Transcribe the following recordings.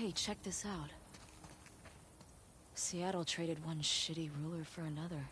Hey, check this out. Seattle traded one shitty ruler for another.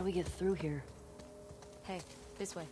How do we get through here? Hey, this way.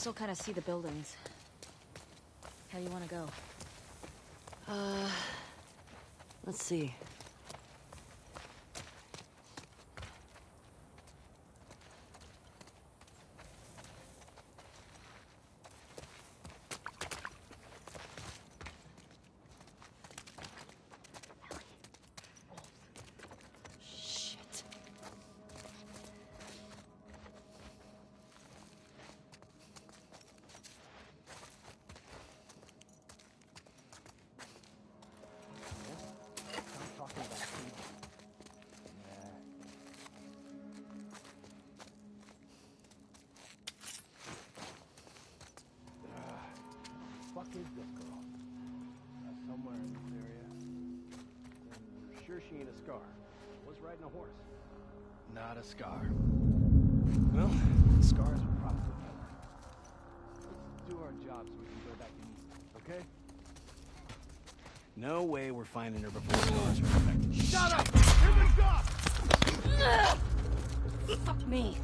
Still kind of see the buildings. How you want to go? Uh, let's see. A scar. Well, scars are probably better. Let's do our job so we can go back to east, okay? No way we're finding her before scars are infected. Shut up! Here we go! Fuck me.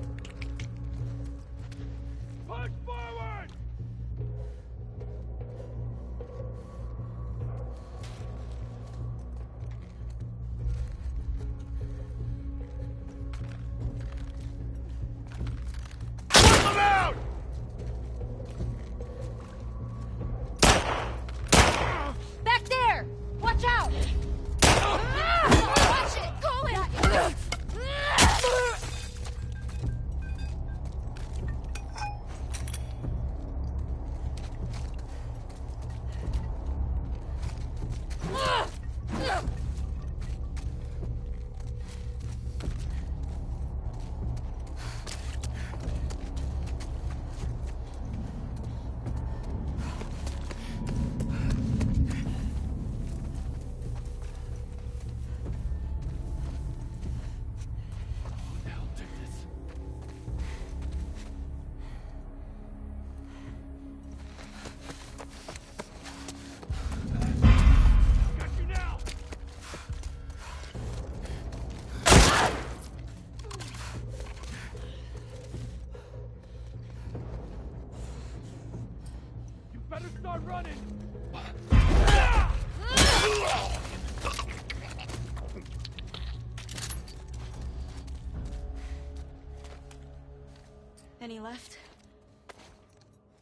Any left?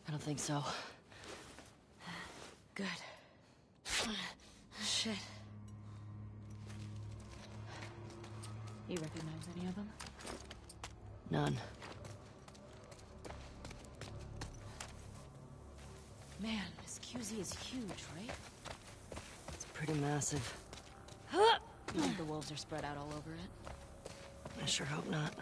I don't think so. Good. Shit. You recognize any of them? None. Man, this is huge, right? It's pretty massive. The wolves are spread out all over it? I sure hope not.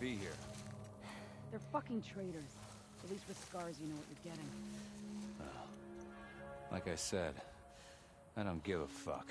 Then they don't want to be here. They're fucking traitors. At least with scars, you know what you're getting. Like I said, I don't give a fuck.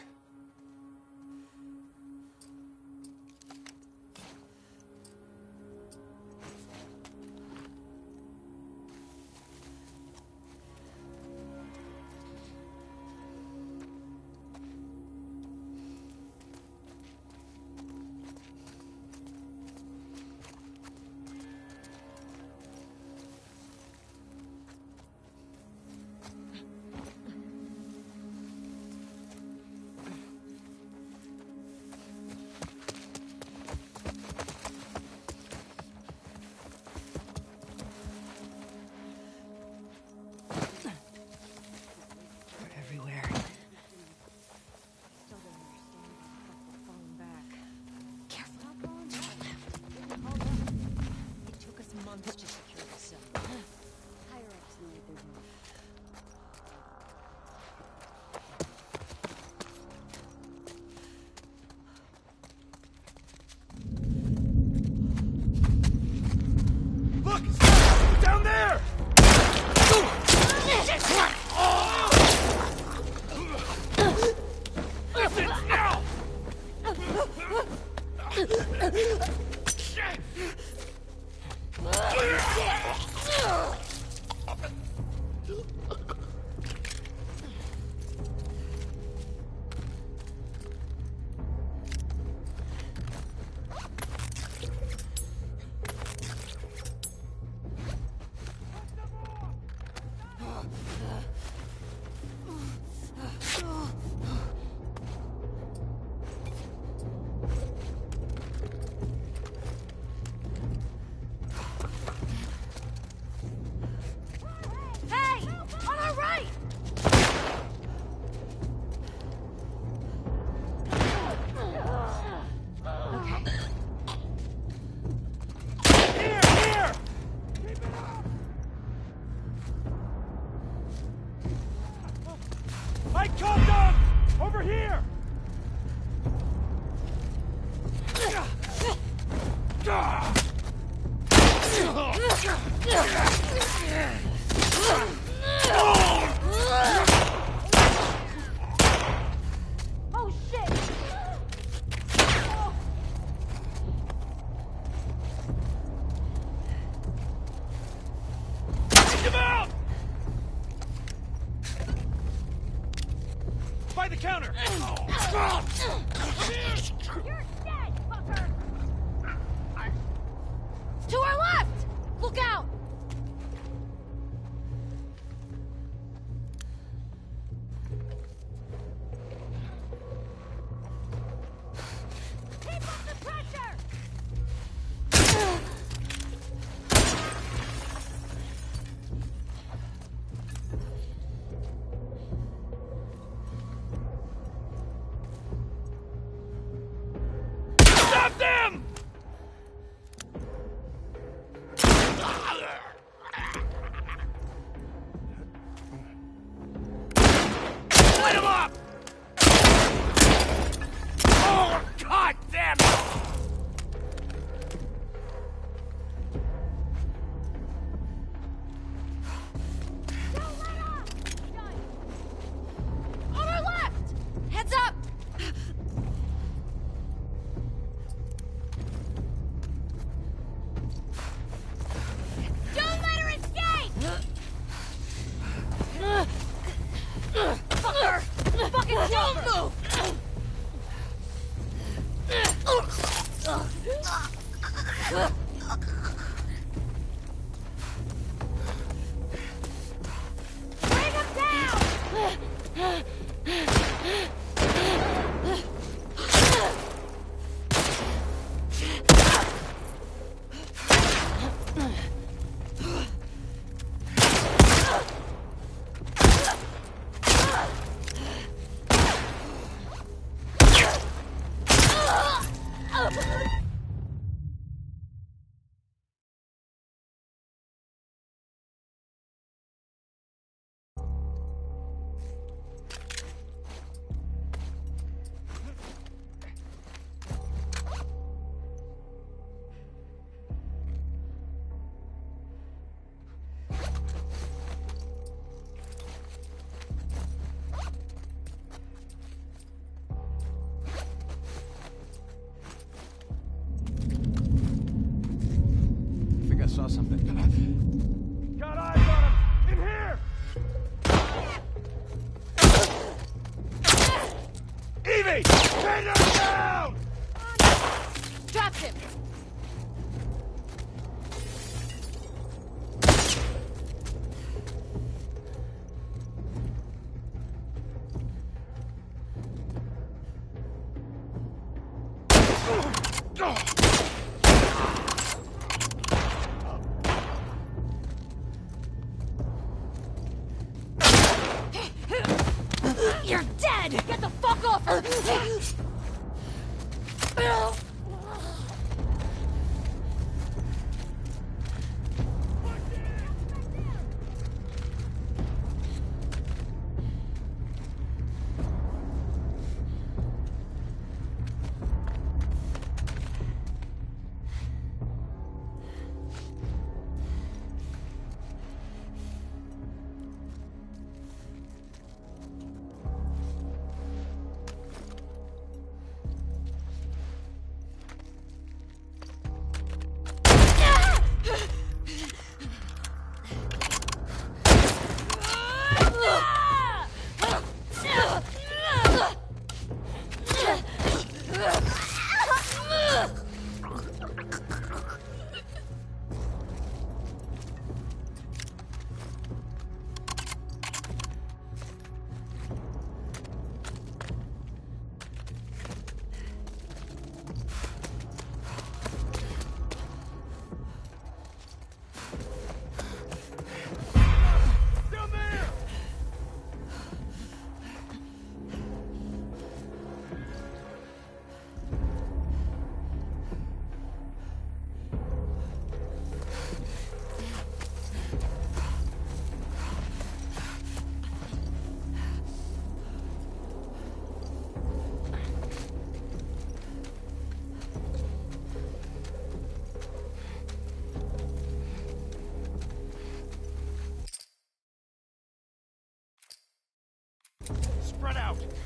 Spread out!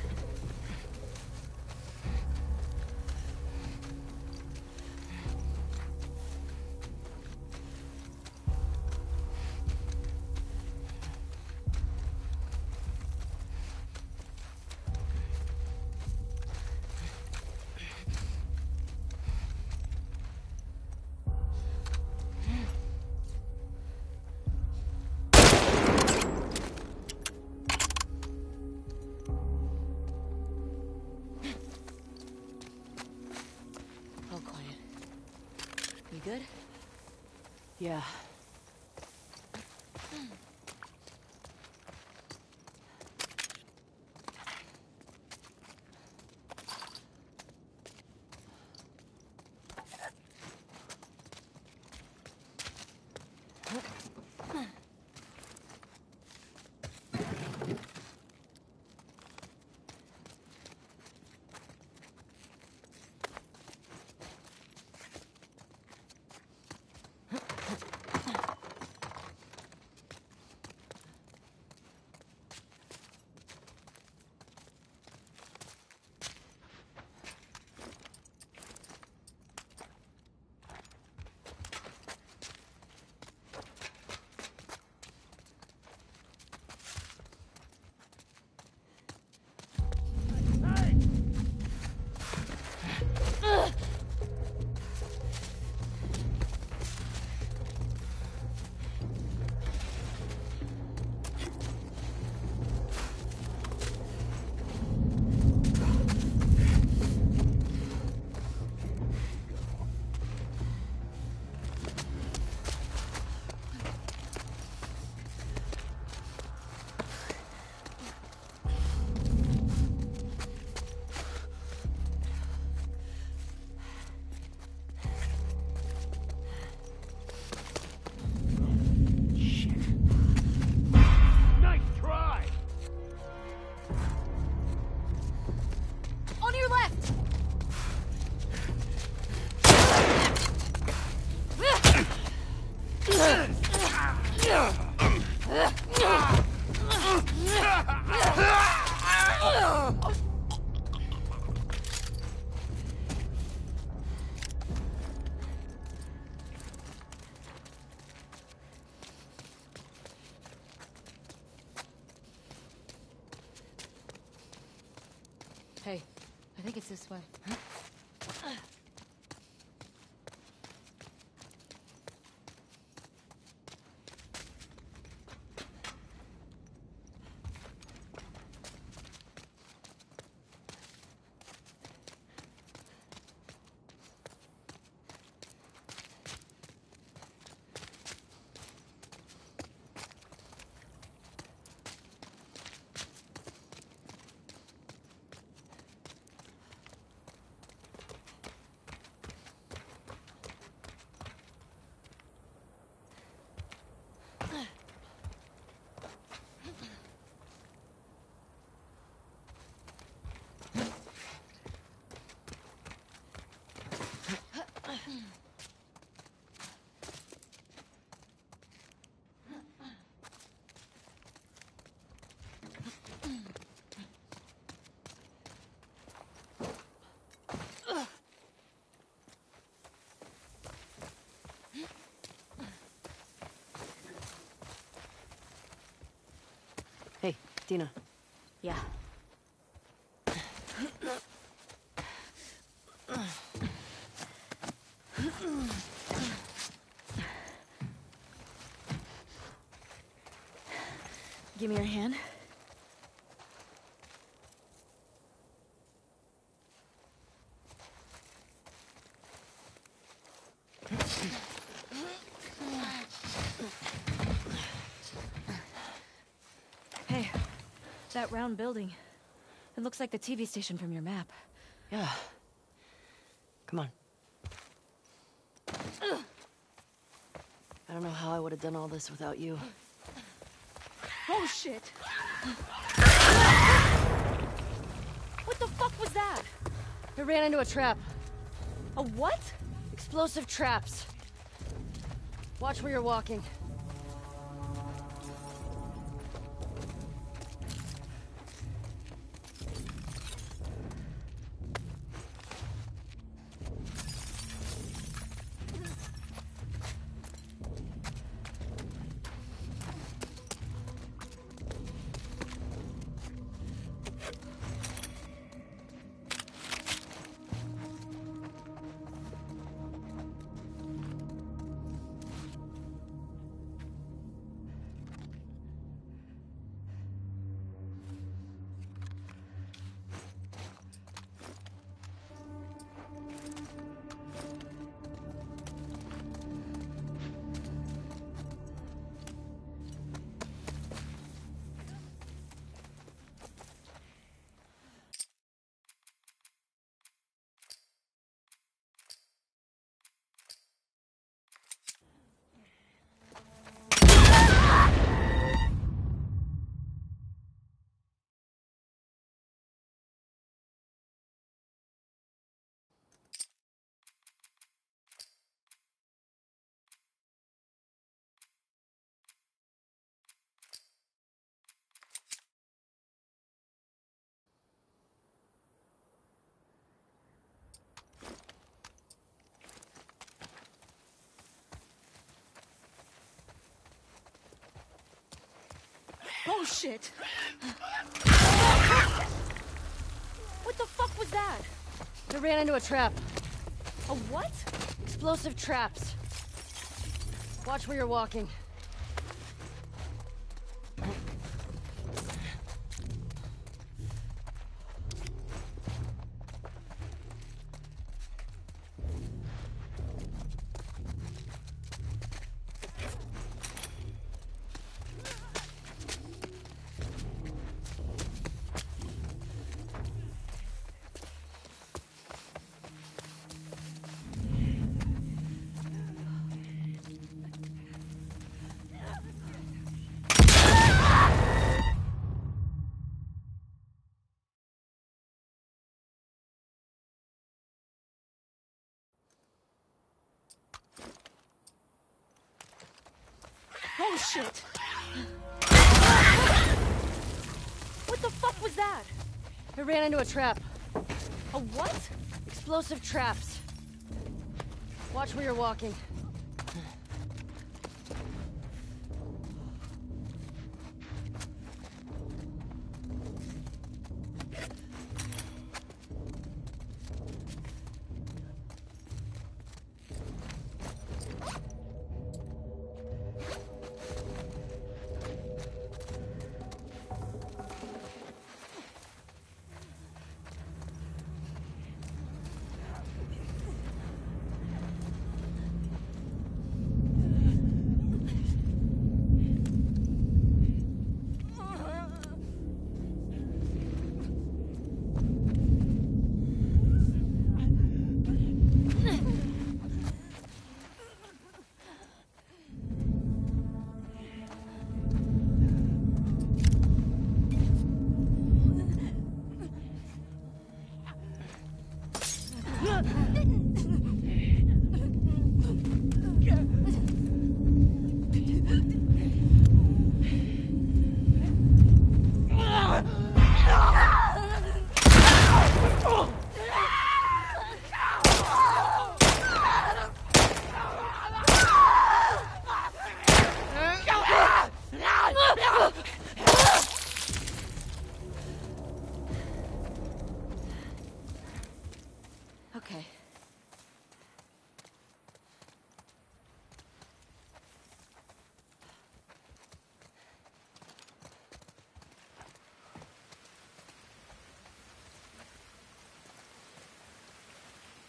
Yeah. This way. Hey, Dina. Yeah. Give me your hand. Hey, that round building. It looks like the TV station from your map. Yeah. Come on. I don't know how I would have done all this without you. Oh shit! What the fuck was that? I ran into a trap. A what? Explosive traps. Watch where you're walking. Oh shit! What the fuck was that? I ran into a trap. A what? Explosive traps. Watch where you're walking. Into a trap. A what? Explosive traps. Watch where you're walking.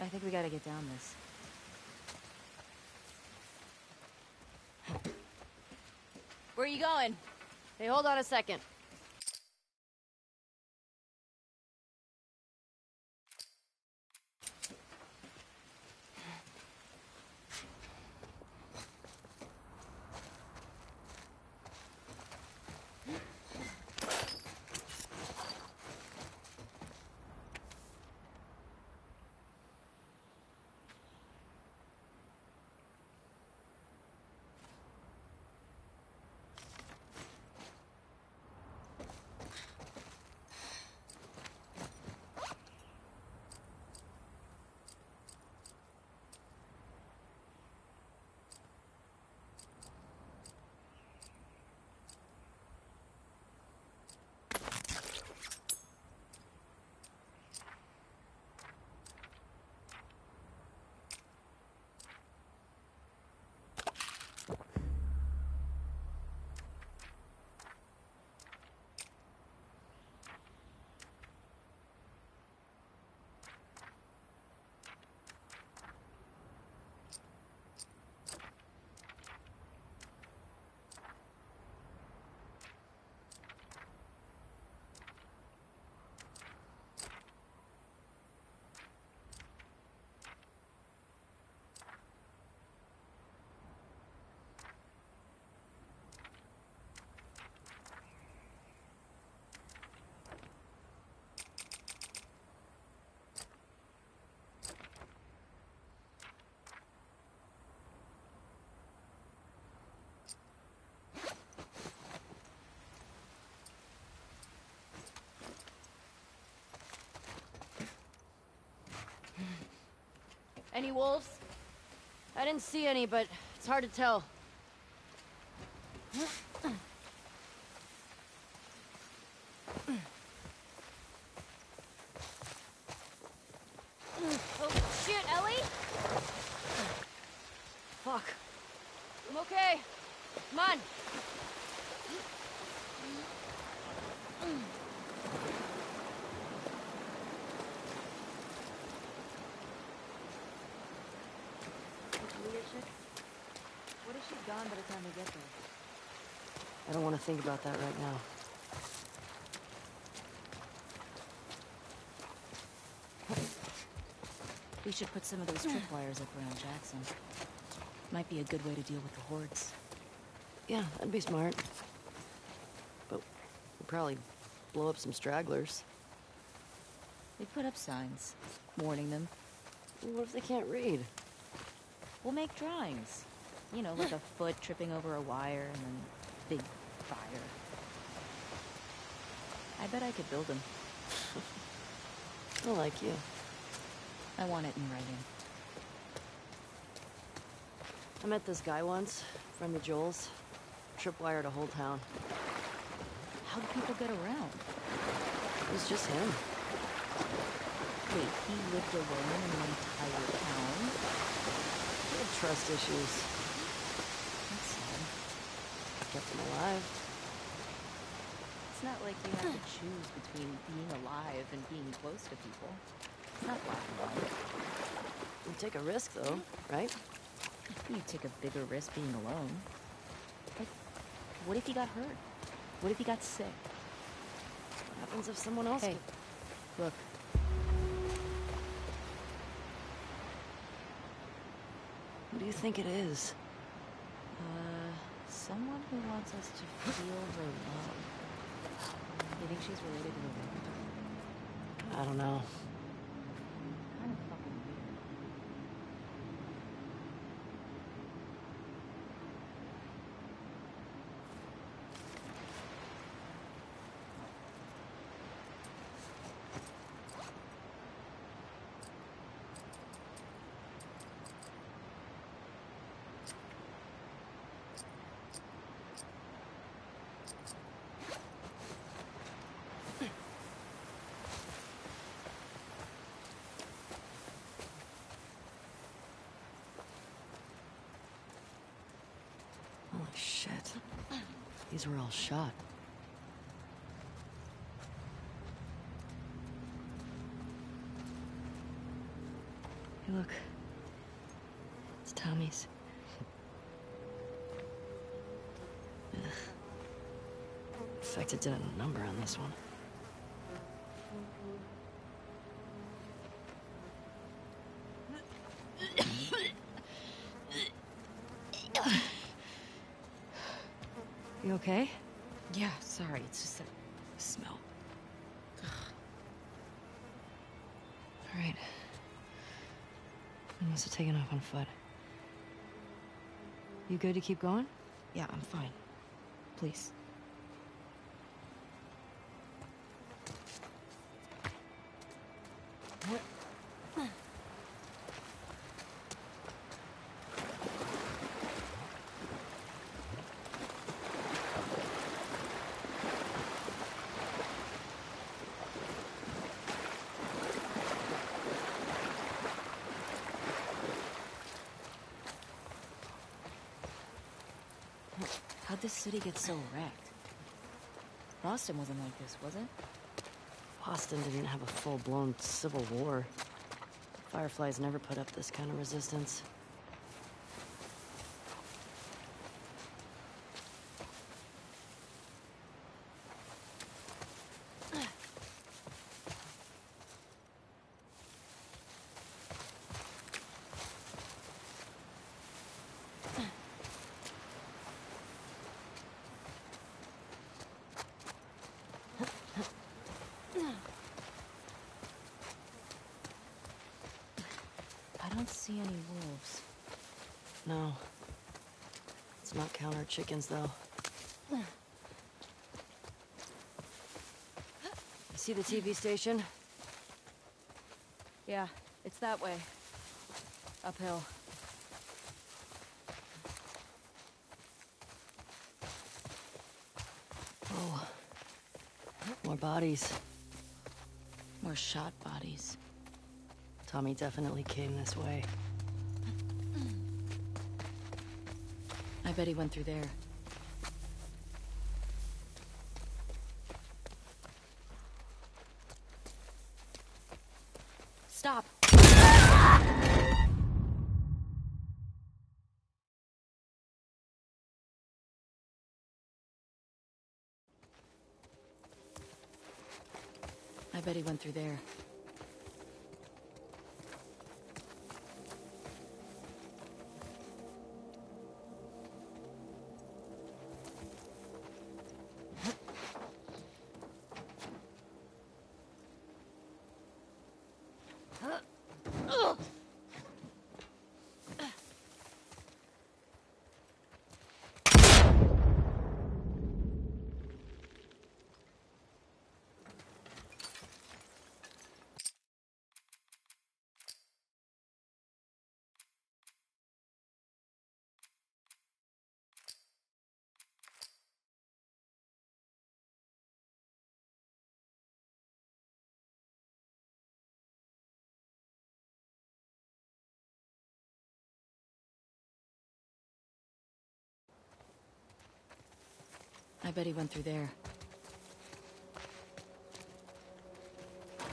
I think we gotta get down this. Where are you going? Hey, hold on a second. Any wolves? I didn't see any, but it's hard to tell. she's gone by the time we get there. I don't want to think about that right now. We should put some of those tripwires up around Jackson. Might be a good way to deal with the hordes. Yeah, that'd be smart. But we'll probably blow up some stragglers. We put up signs, warning them. What if they can't read? We'll make drawings. You know, like a foot tripping over a wire and then big fire. I bet I could build them. I like you. I want it in writing. I met this guy once, friend of Joel's. Tripwired a whole town. How do people get around? It was just him. Wait, he lived alone in an entire town? He had trust issues. That's sad. Kept him alive. It's not like you have to choose between being alive and being close to people. It's not black and white. You take a risk, though, right? You take a bigger risk being alone. Like, what if he got hurt? What if he got sick? What happens if someone else... Hey, get- look. What do you think it is? Who wants us to feel her love. You think she's related to the victim? I don't know. Kind of fucking weird. Holy shit. These were all shot. Hey, look. It's Tommy's. Ugh. it did a number on this one. Okay? Yeah, sorry. It's just that smell. All right. I must have taken off on foot. You good to keep going? Yeah, I'm fine. Please. How'd this city get so wrecked? Boston wasn't like this, was it? Boston didn't have a full-blown civil war. Fireflies never put up this kind of resistance. I don't see any wolves. No. Let's not count our chickens, though. You see the TV station? Yeah, it's that way. Uphill. Oh. More bodies. More shot bodies. Tommy definitely came this way. bet he went through there. Stop. I bet he went through there. I bet he went through there.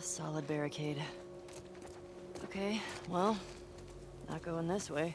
Solid barricade. Okay, well, not going this way.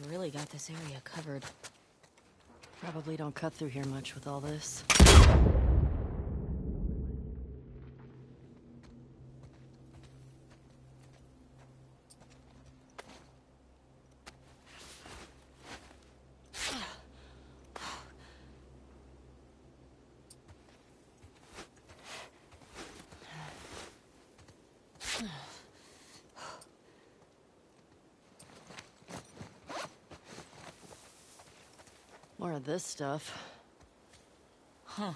They've really got this area covered. Probably don't cut through here much with all this. This stuff. Huh.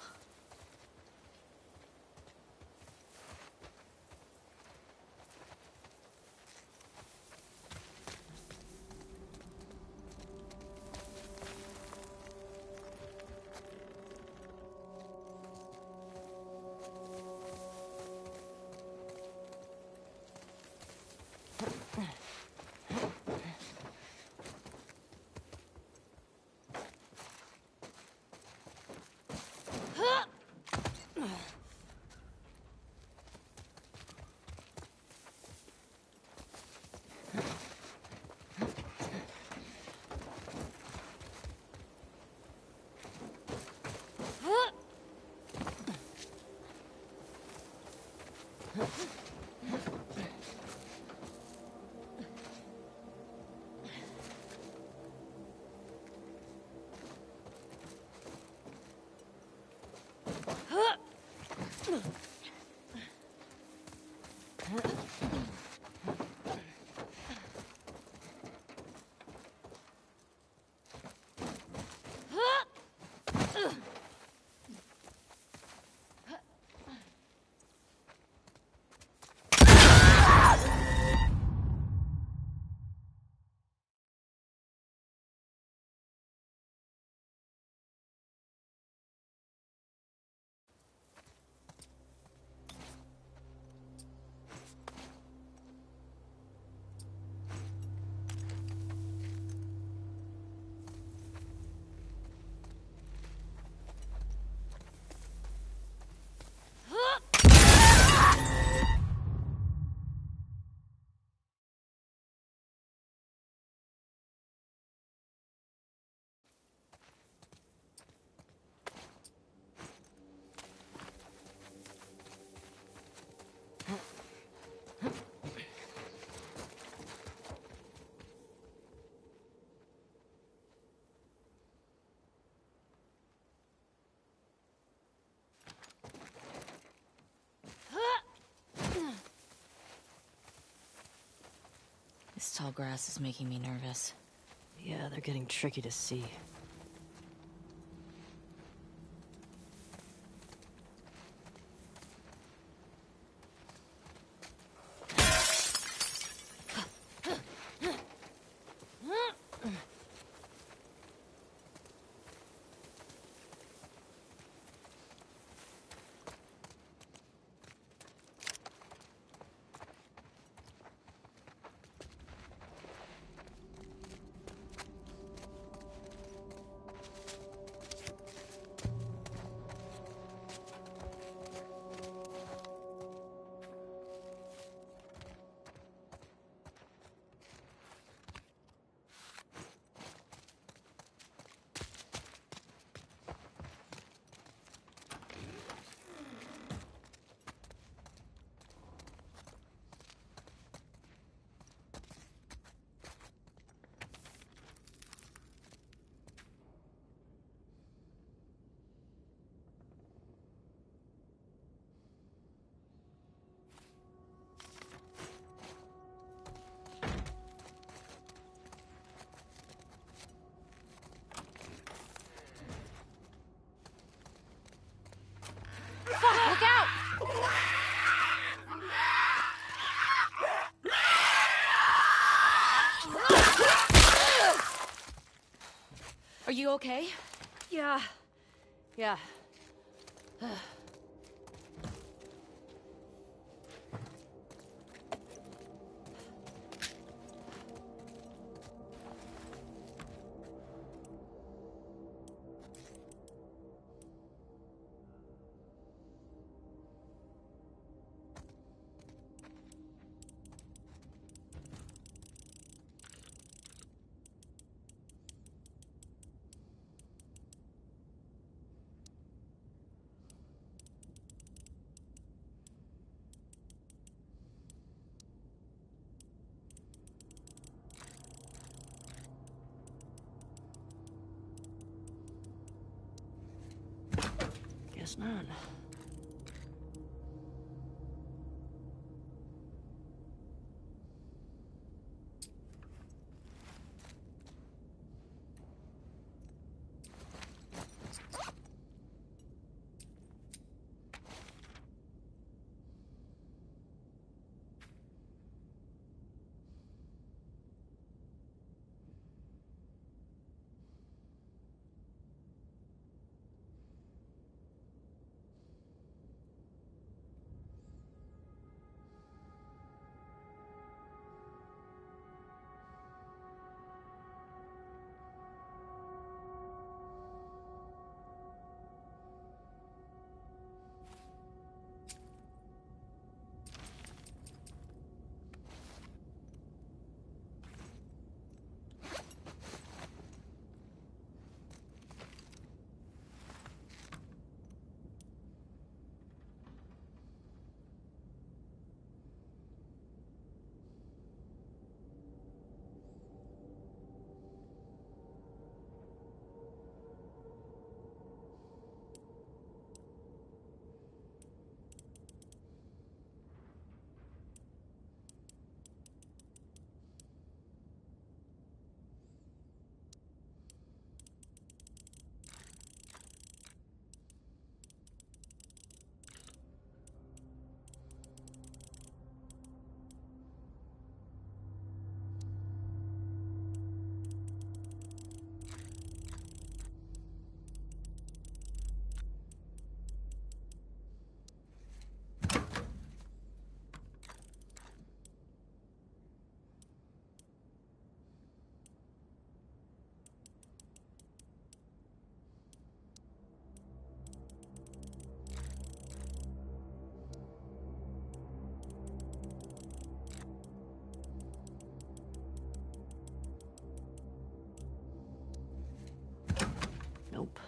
This tall grass is making me nervous. Yeah, they're getting tricky to see. Are you okay? Yeah. Yeah. Guess Nope.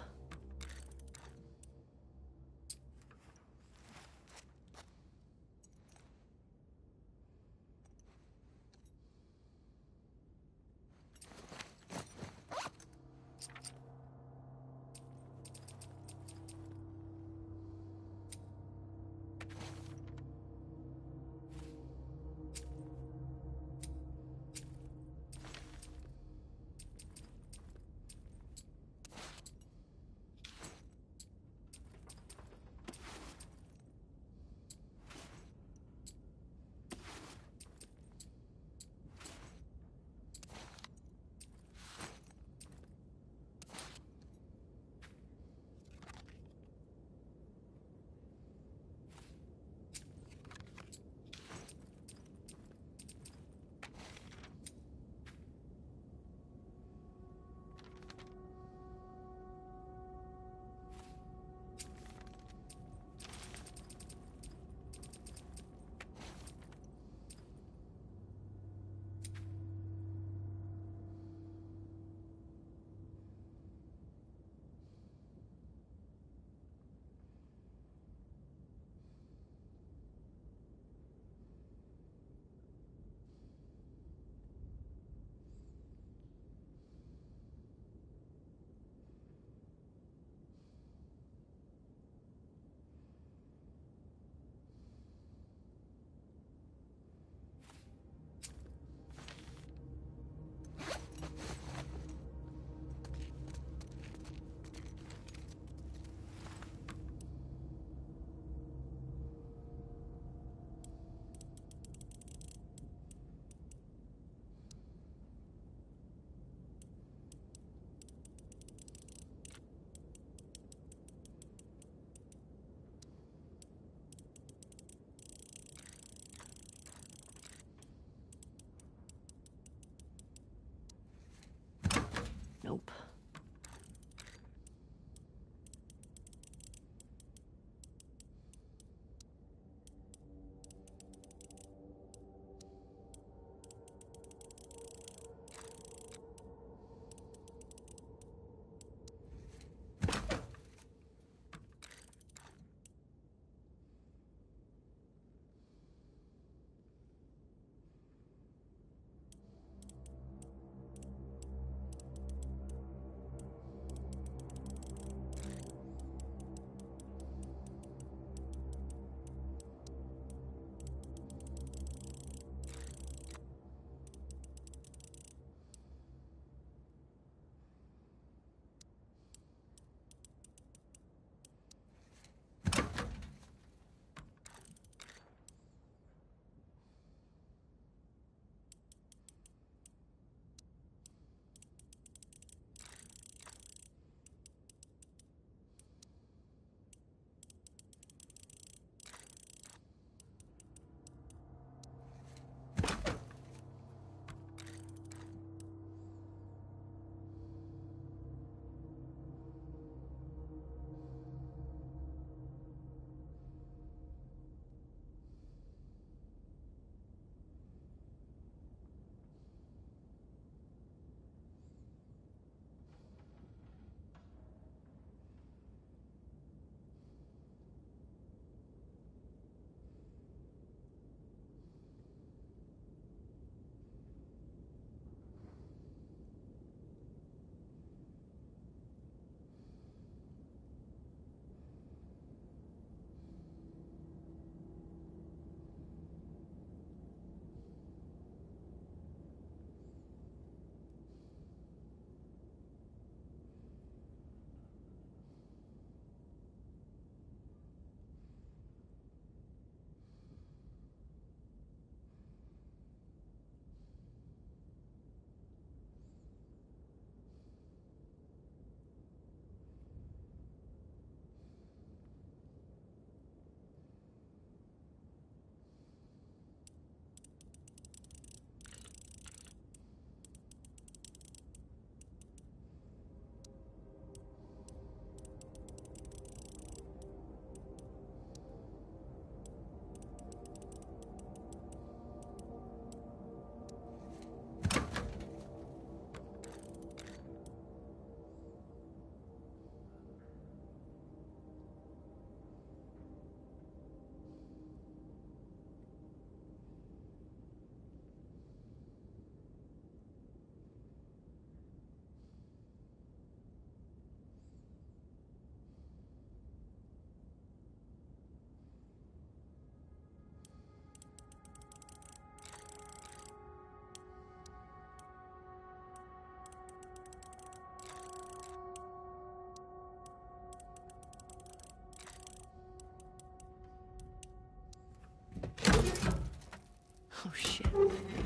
Thank you.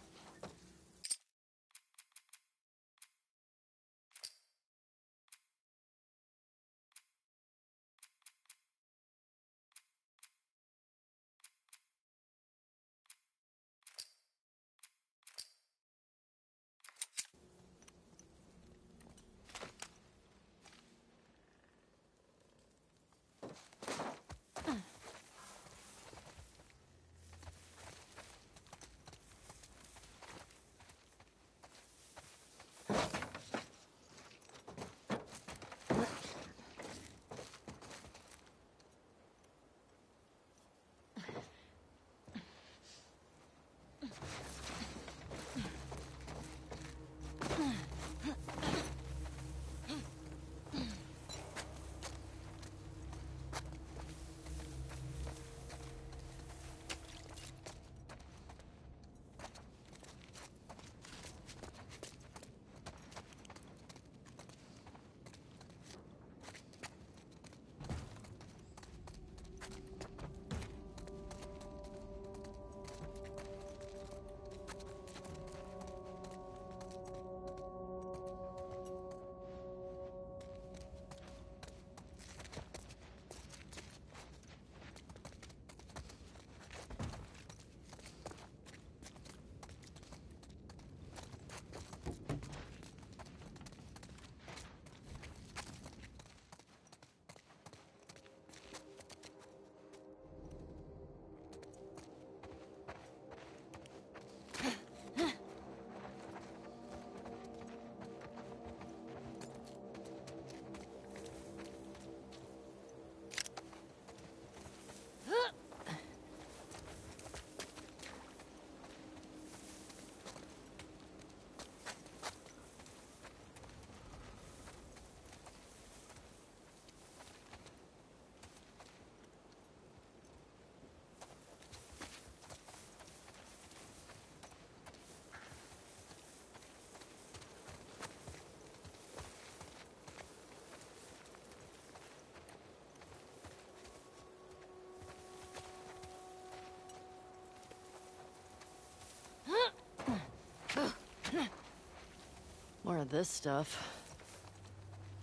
More of this stuff.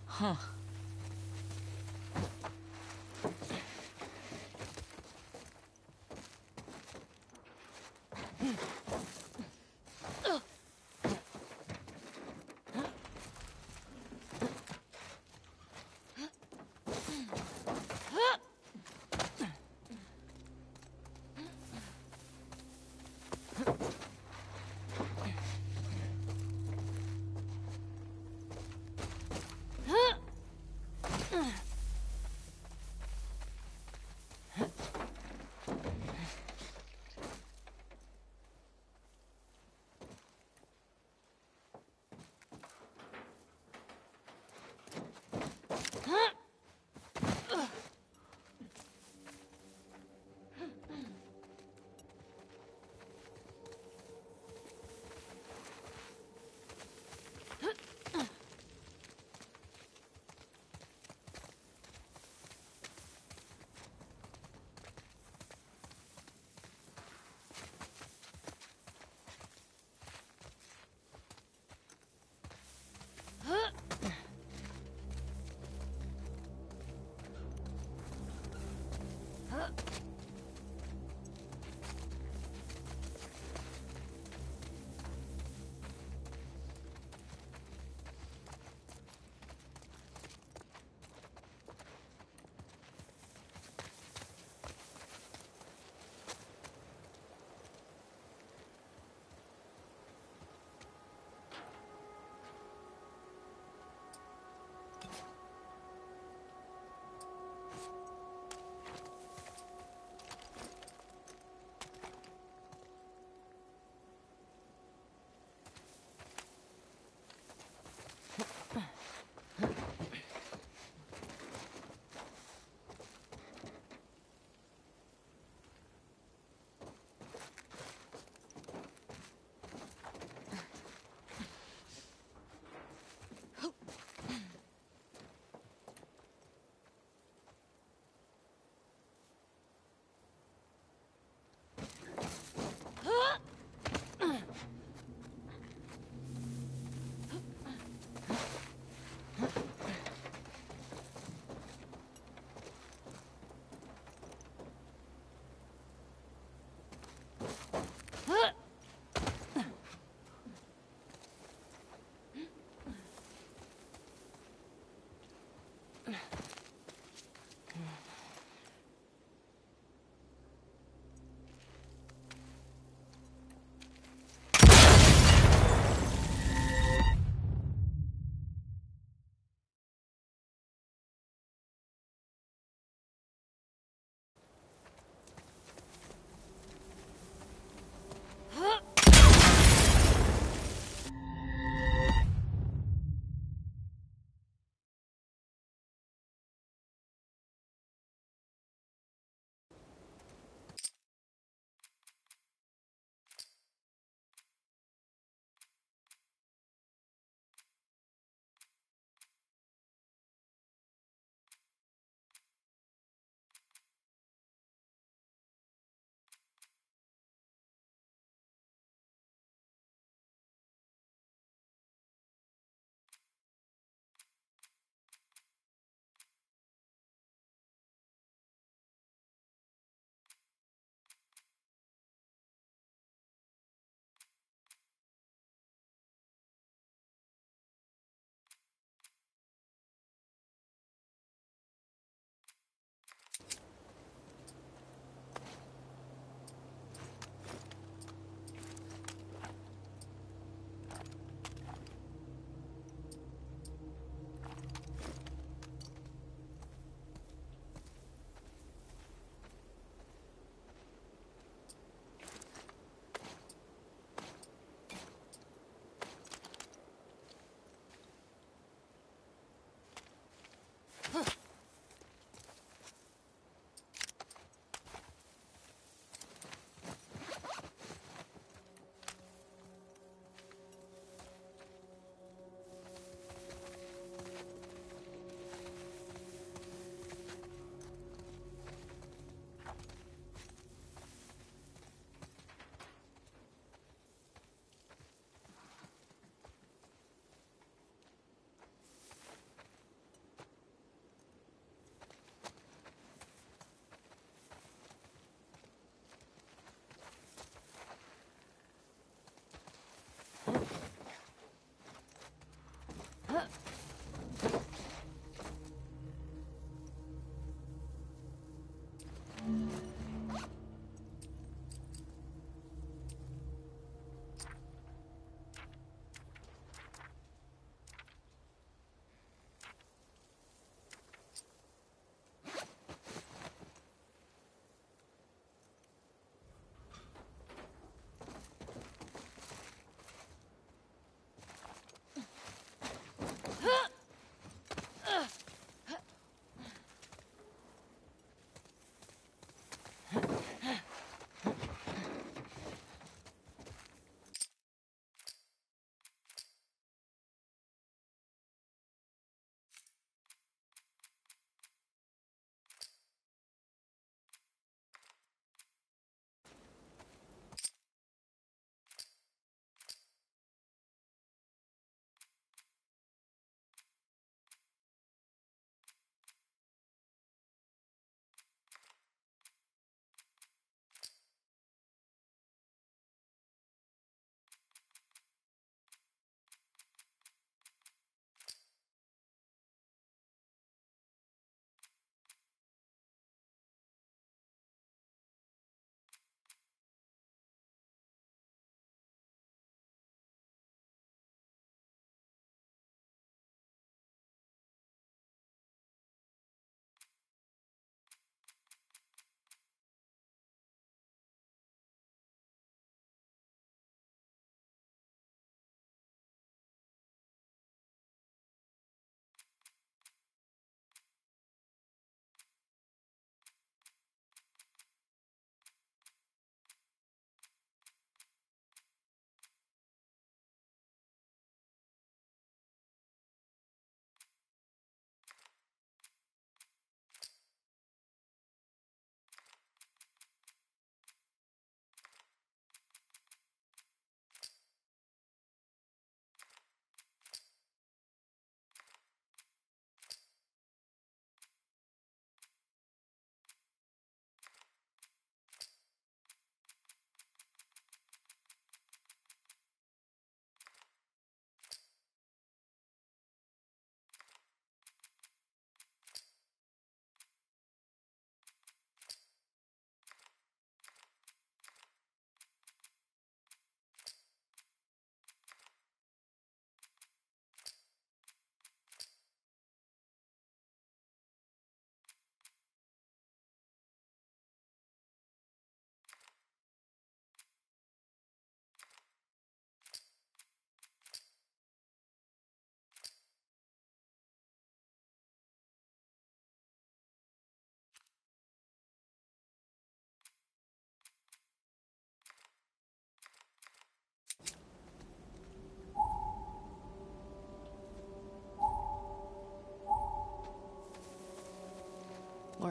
Huh.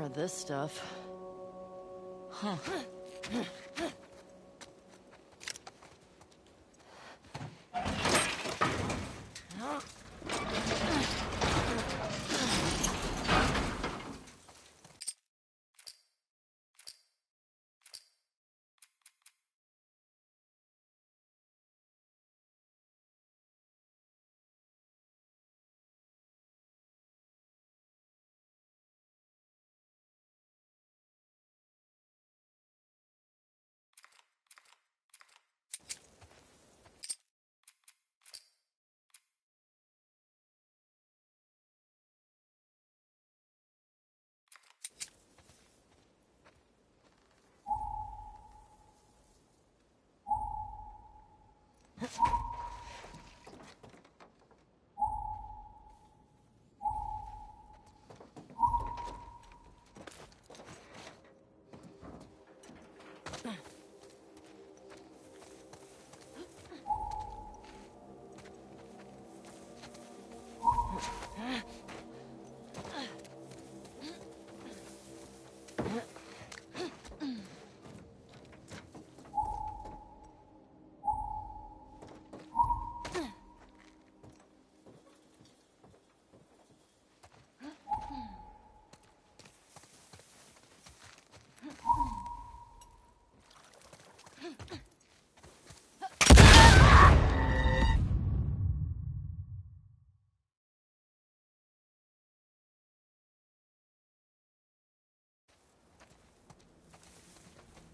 Of this stuff. Huh.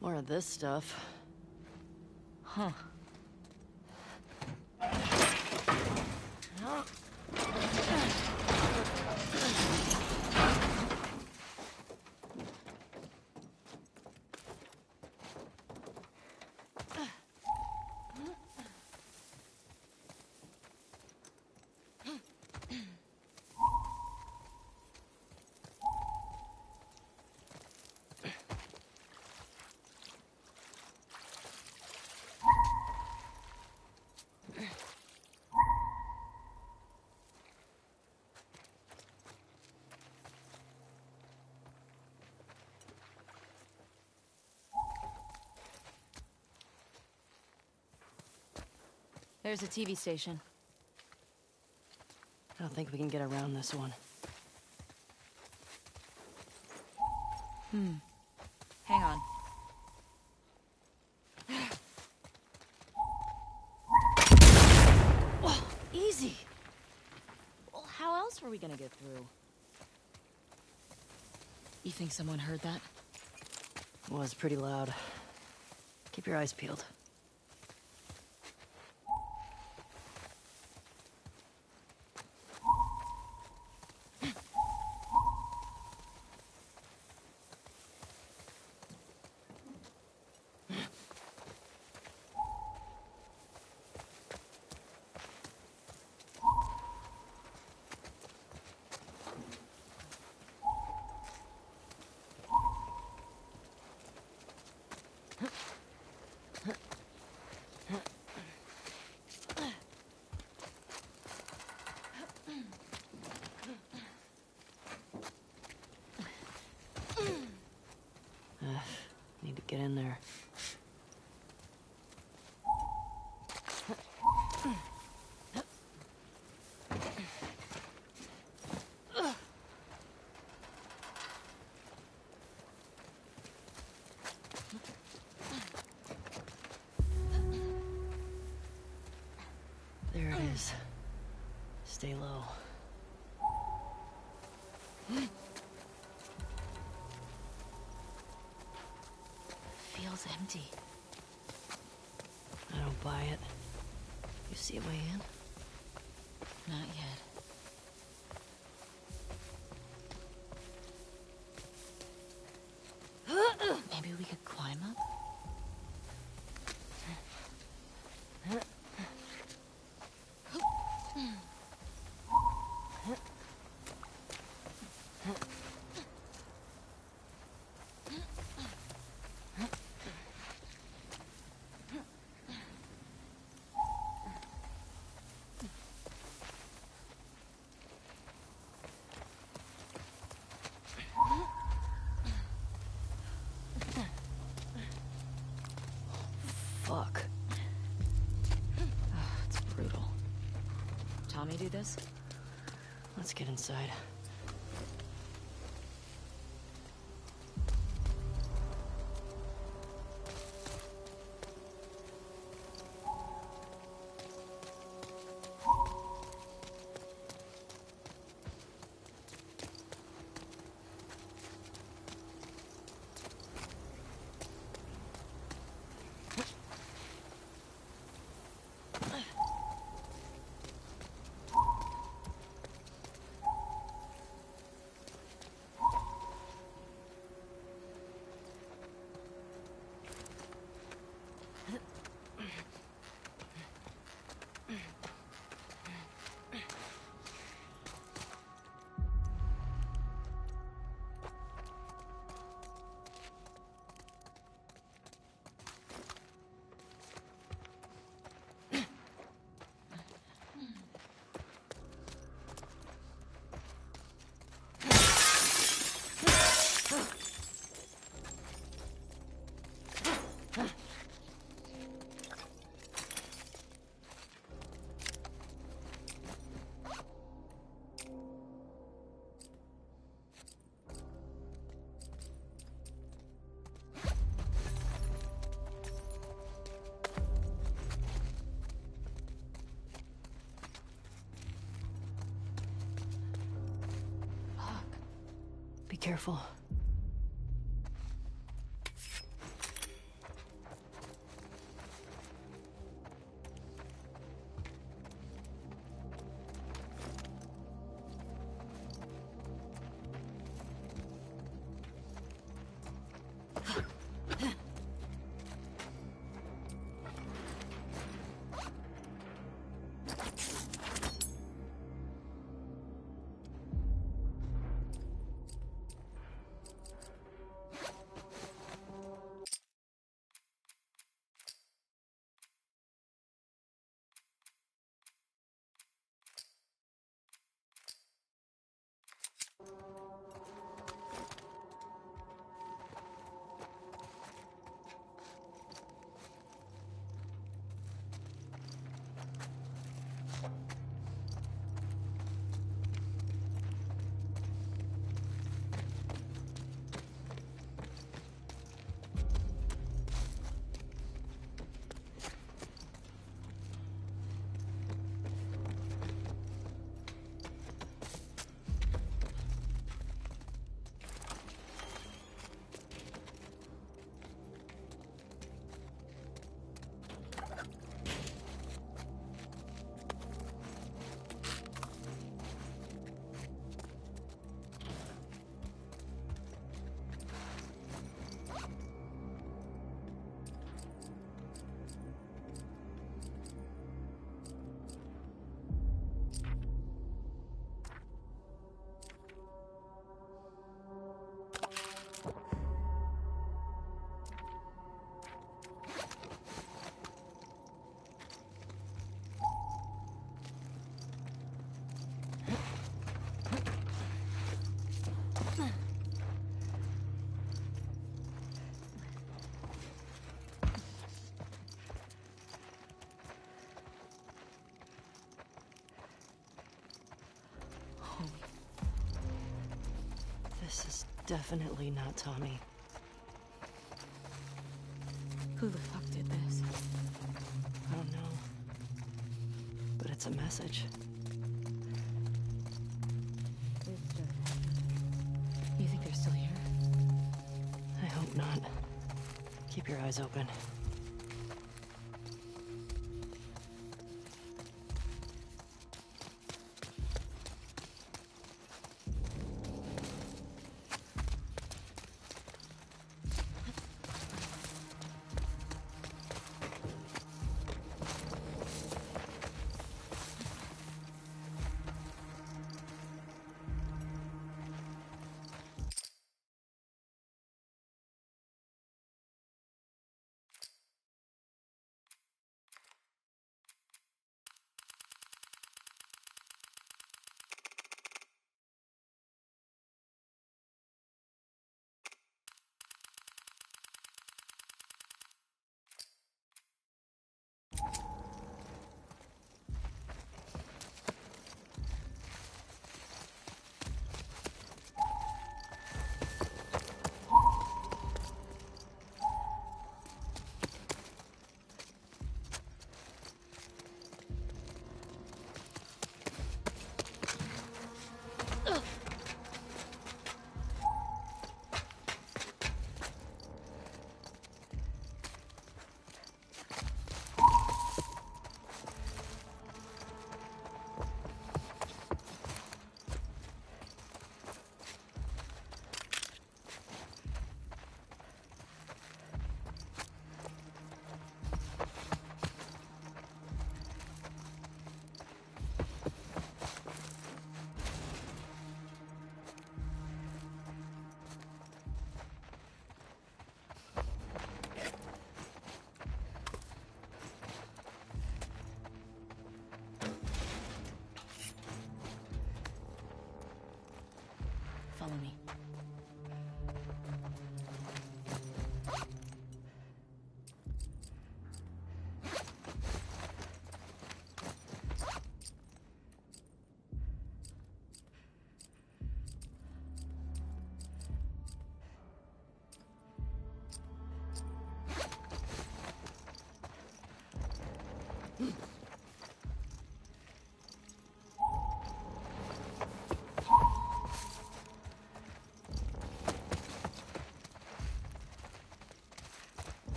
More of this stuff. Huh. There's a TV station. I don't think we can get around this one. Hmm. Hang on. oh, Easy! Well, how else were we gonna get through? You think someone heard that? It Was pretty loud. Keep your eyes peeled. Need to get in there. There it is. Stay low. Feels empty. I don't buy it. You see a way in? Not yet. Maybe we could Tommy do this? Let's get inside. Be careful. This is definitely not Tommy. Who the fuck did this? I don't know. But it's a message. You think they're still here? I hope not. Keep your eyes open.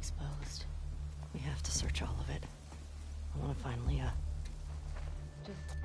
Exposed. We have to search all of it. I want to find Leah. Just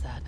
that?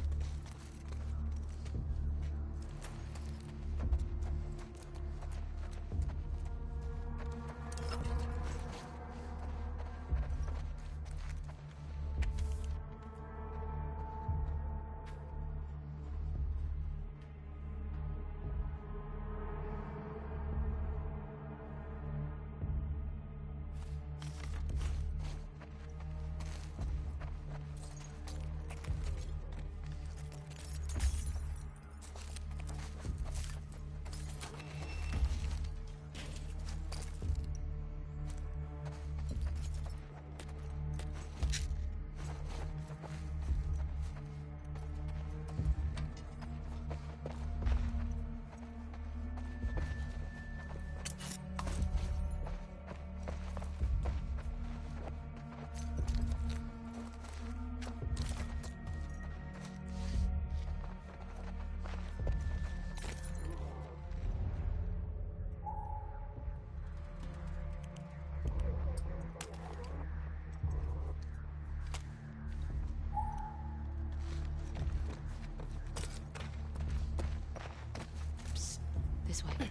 Way.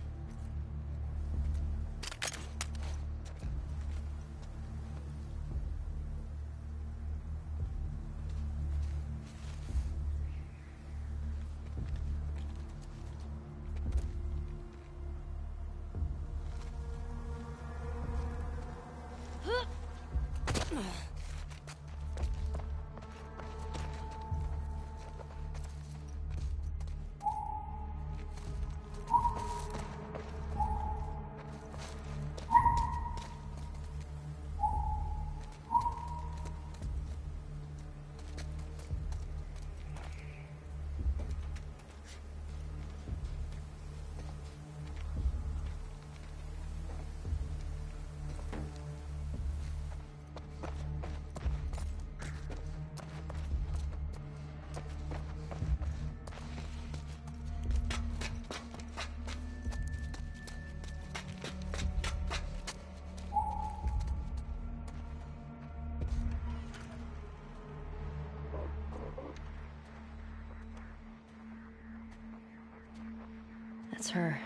That's her.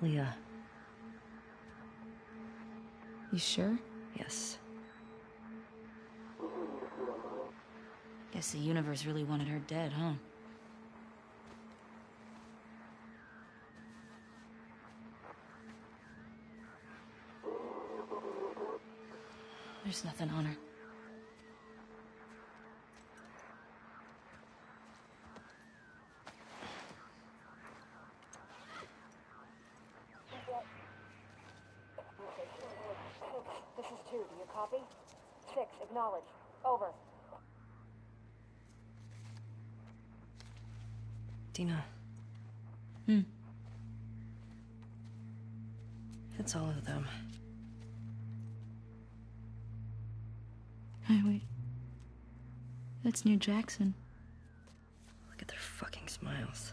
Leah. You sure? Yes. Guess the universe really wanted her dead, huh? There's nothing on her. This is two. Do you copy? Six. Acknowledge. Over. Dina. Hmm. It's all of them. Hey, wait. That's near Jackson. Look at their fucking smiles.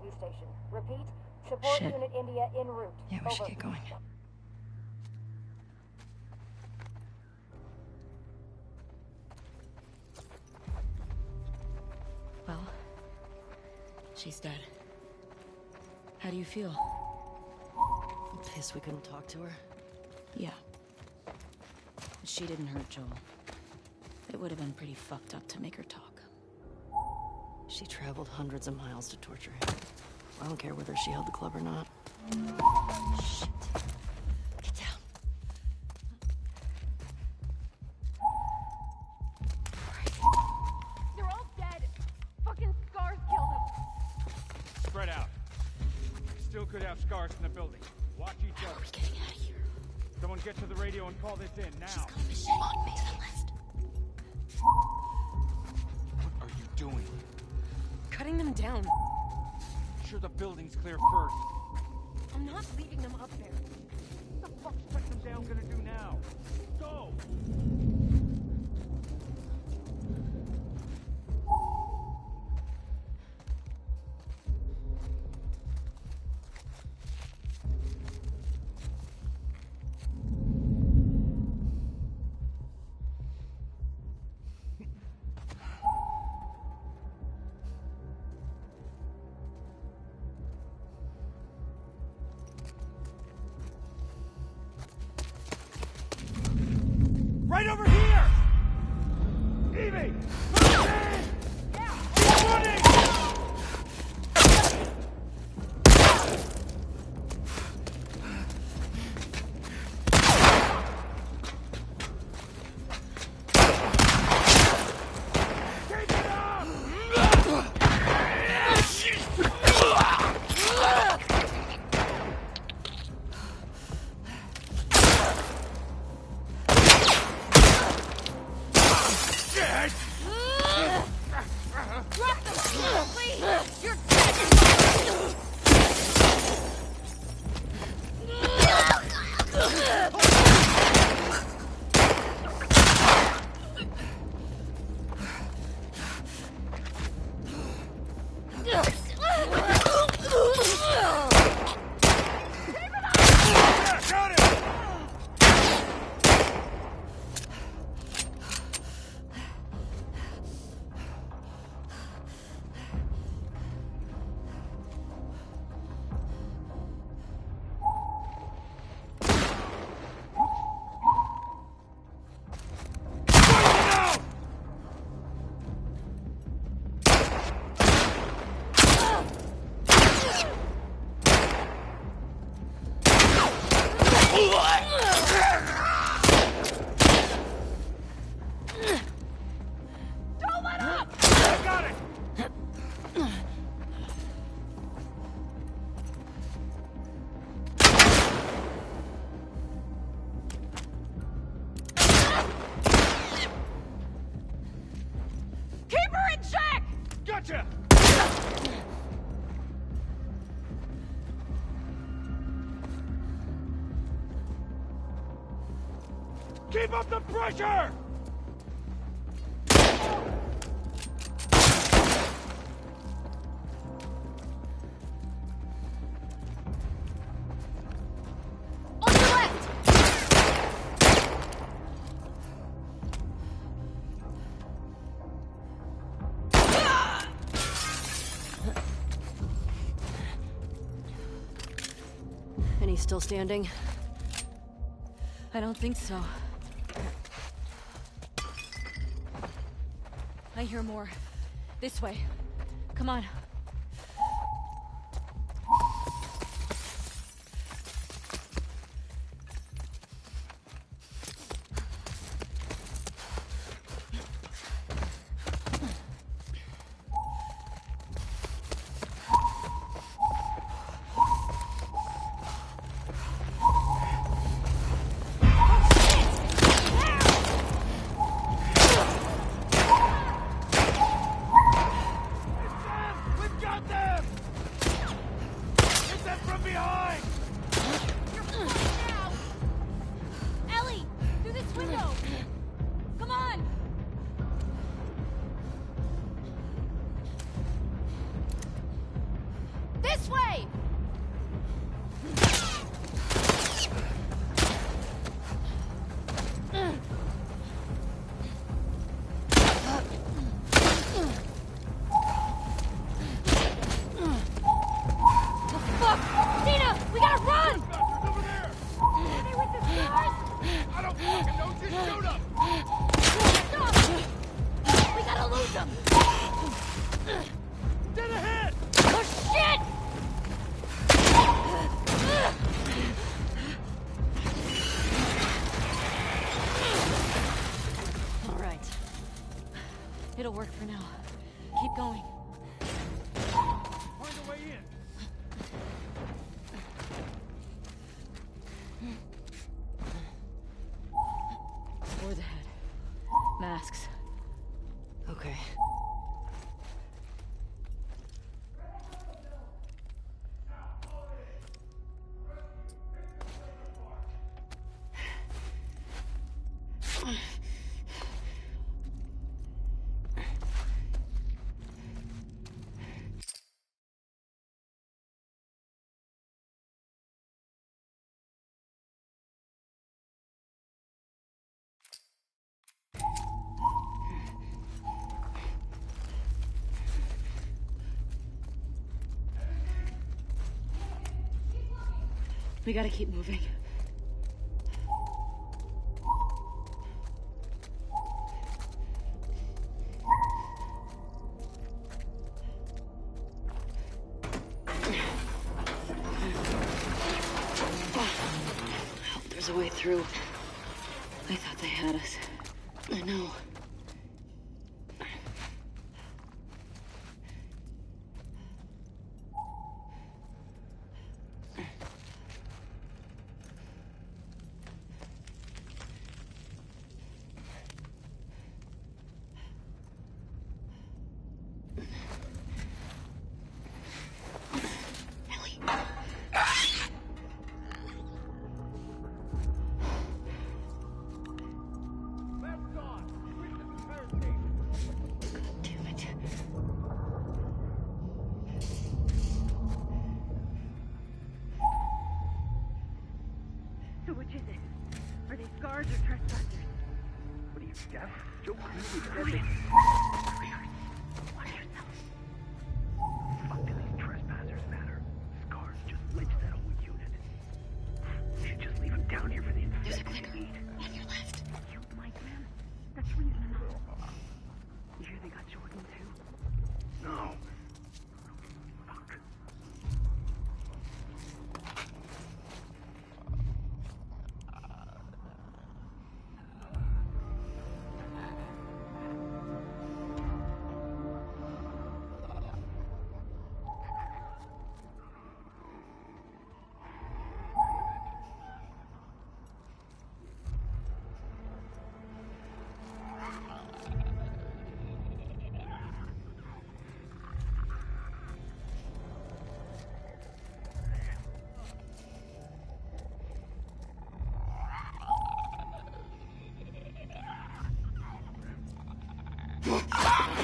TV station. Repeat. Support Shit. Unit India en route. Yeah, we should Over. get going. Well, she's dead. How do you feel? I'm pissed we couldn't talk to her. Yeah. She didn't hurt Joel. It would have been pretty fucked up to make her talk. She traveled hundreds of miles to torture him. I don't care whether she held the club or not. Shit. Pressure! still standing? I don't think so. hear more. This way. Come on. way! We gotta keep moving.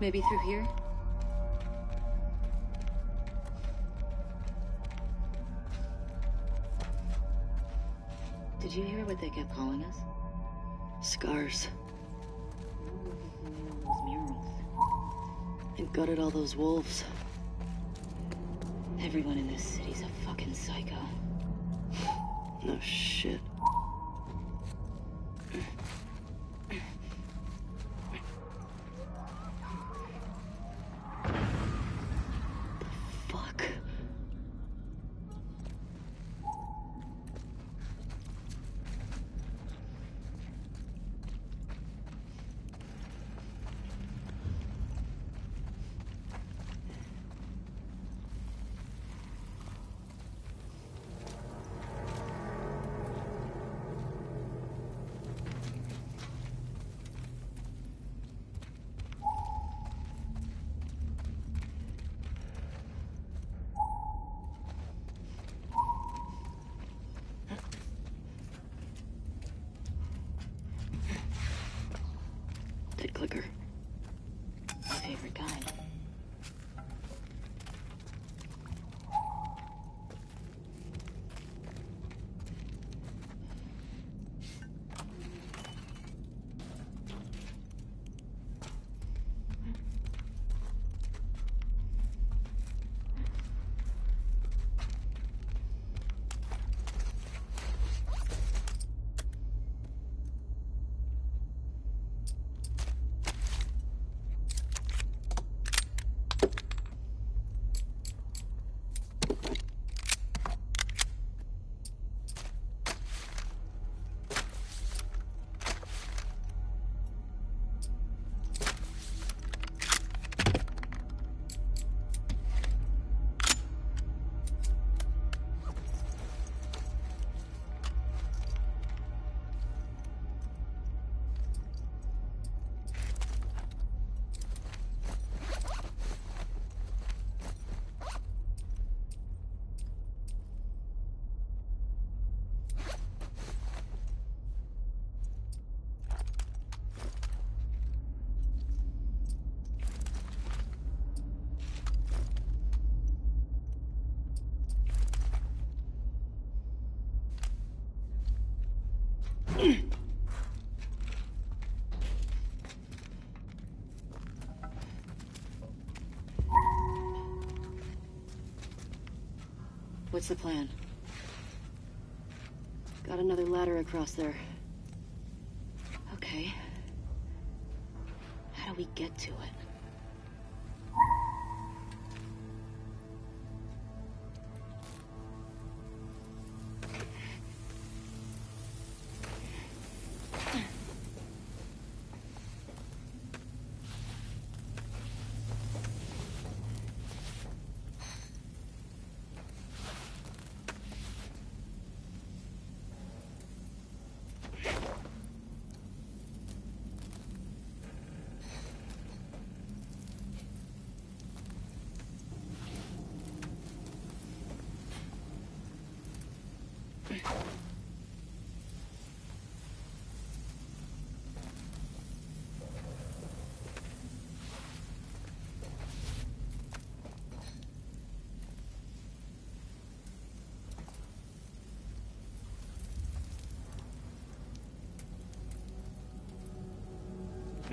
Maybe through here? Did you hear what they kept calling us? Scars. Those murals. And gutted all those wolves. Everyone in this city's a fucking psycho. No shit. What's the plan? Got another ladder across there.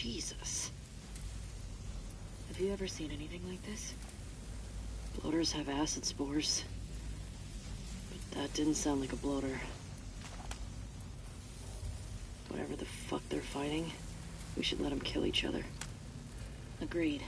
Jesus. Have you ever seen anything like this? Bloaters have acid spores. But that didn't sound like a bloater. Whatever the fuck they're fighting, we should let them kill each other. Agreed.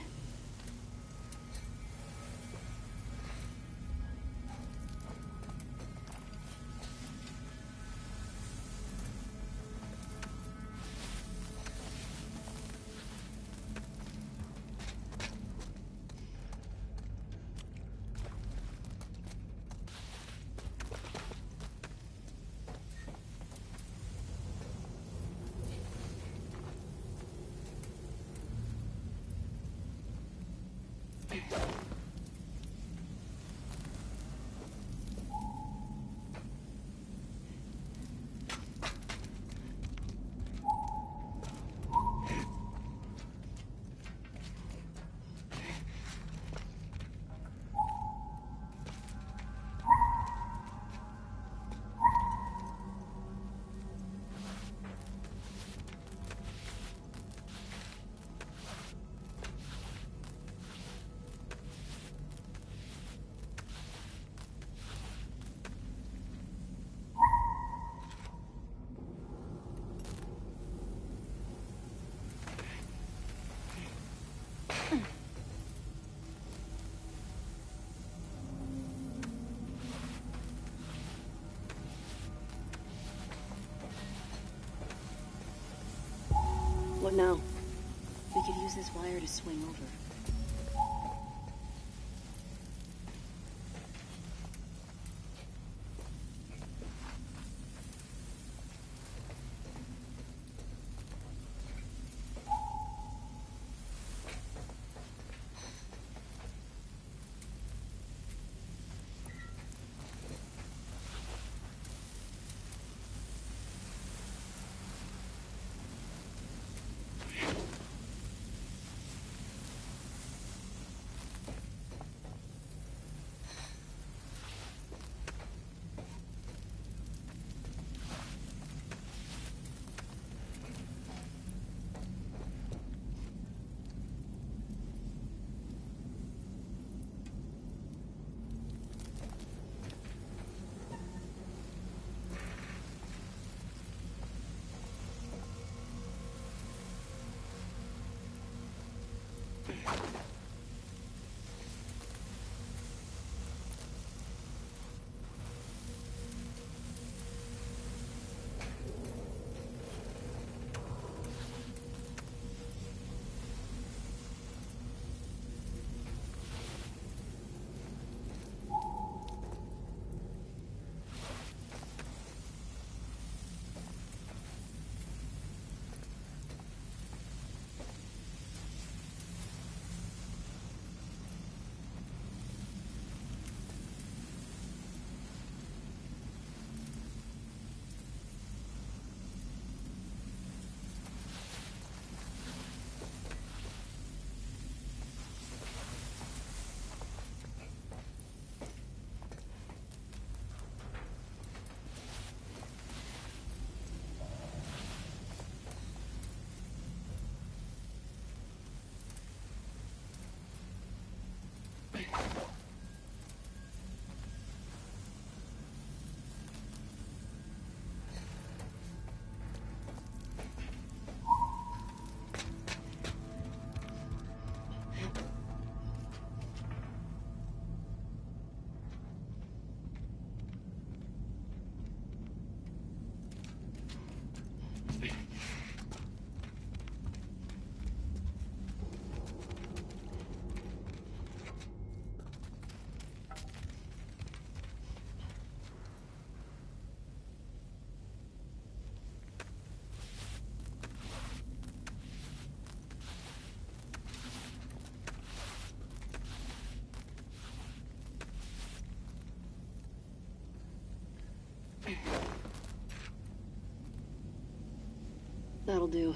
Now? We could use this wire to swing over. That'll do.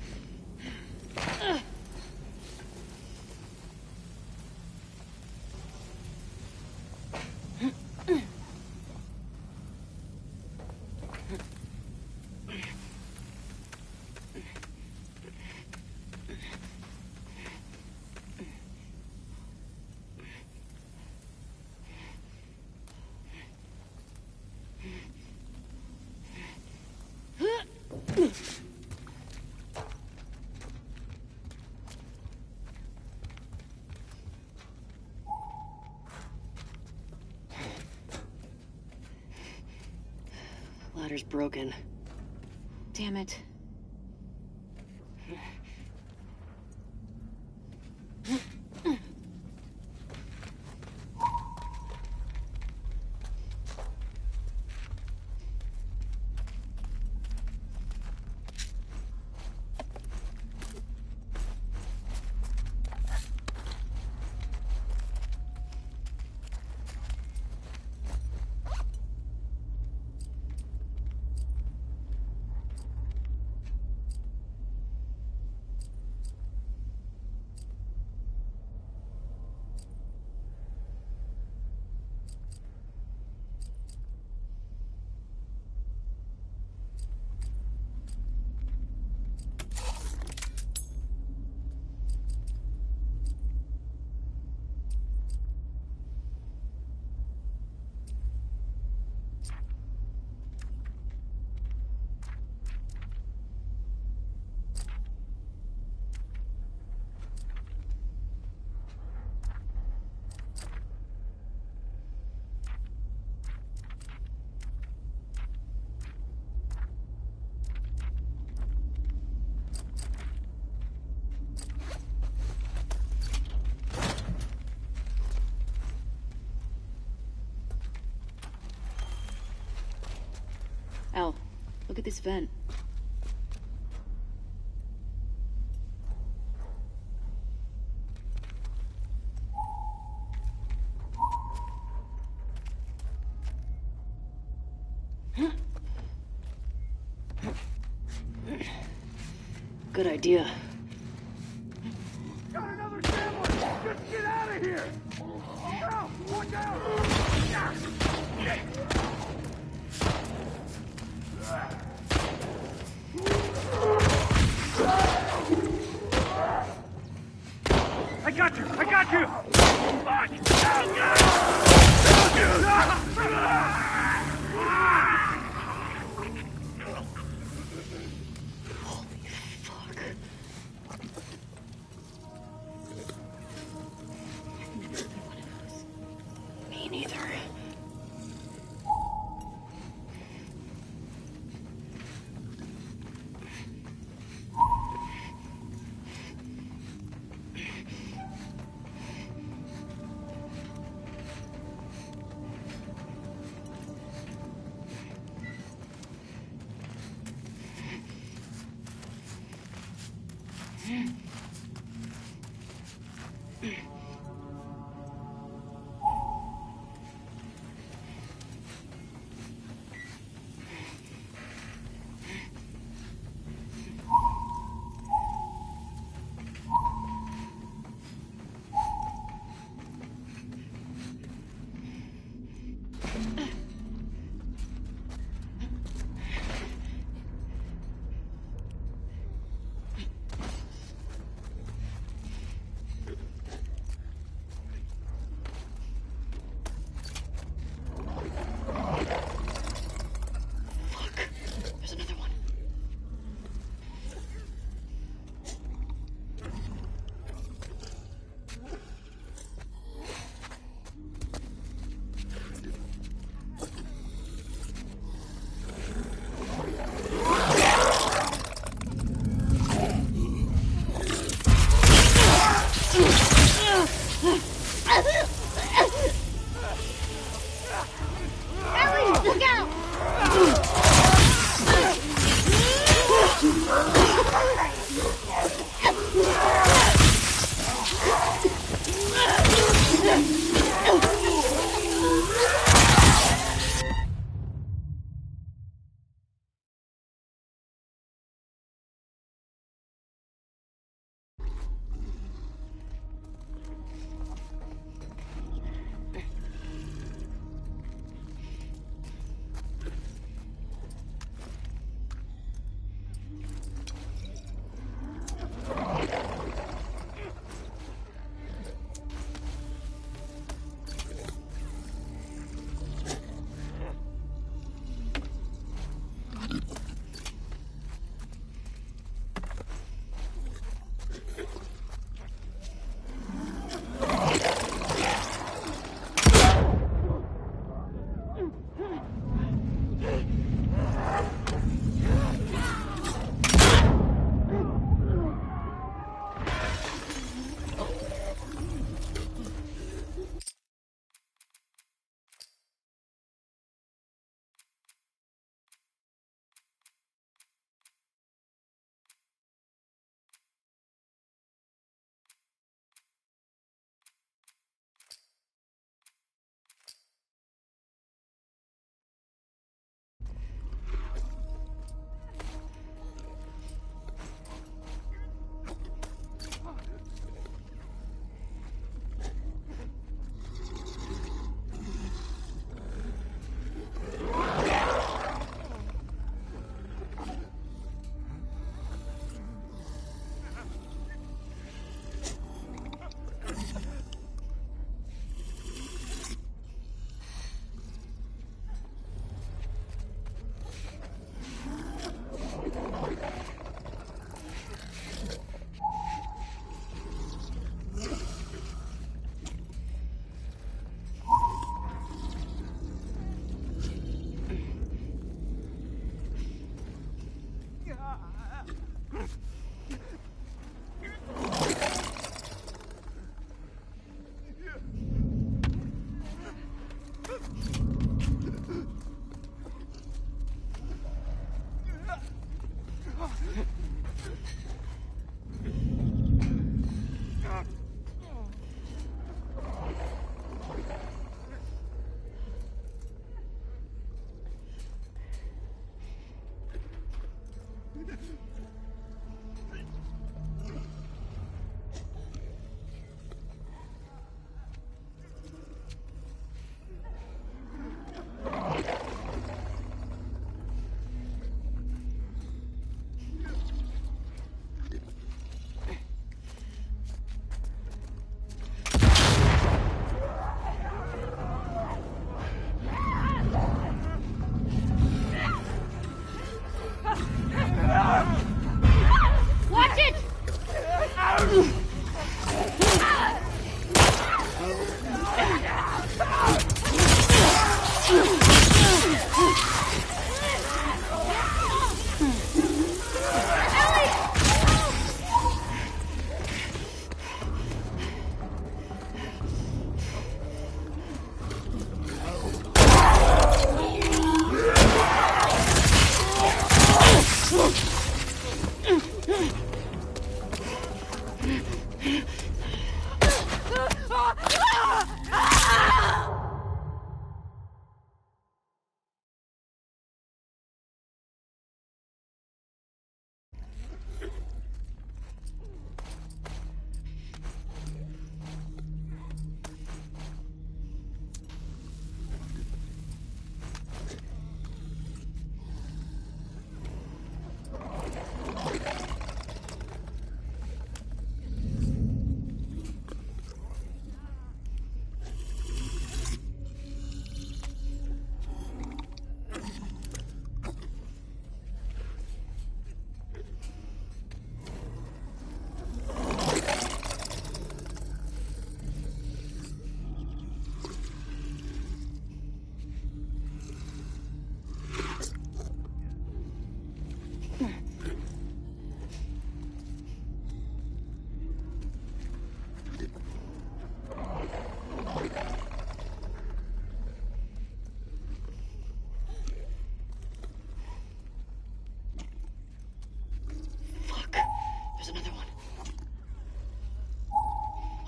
Ladder's broken. Damn it. at this vent. Good idea.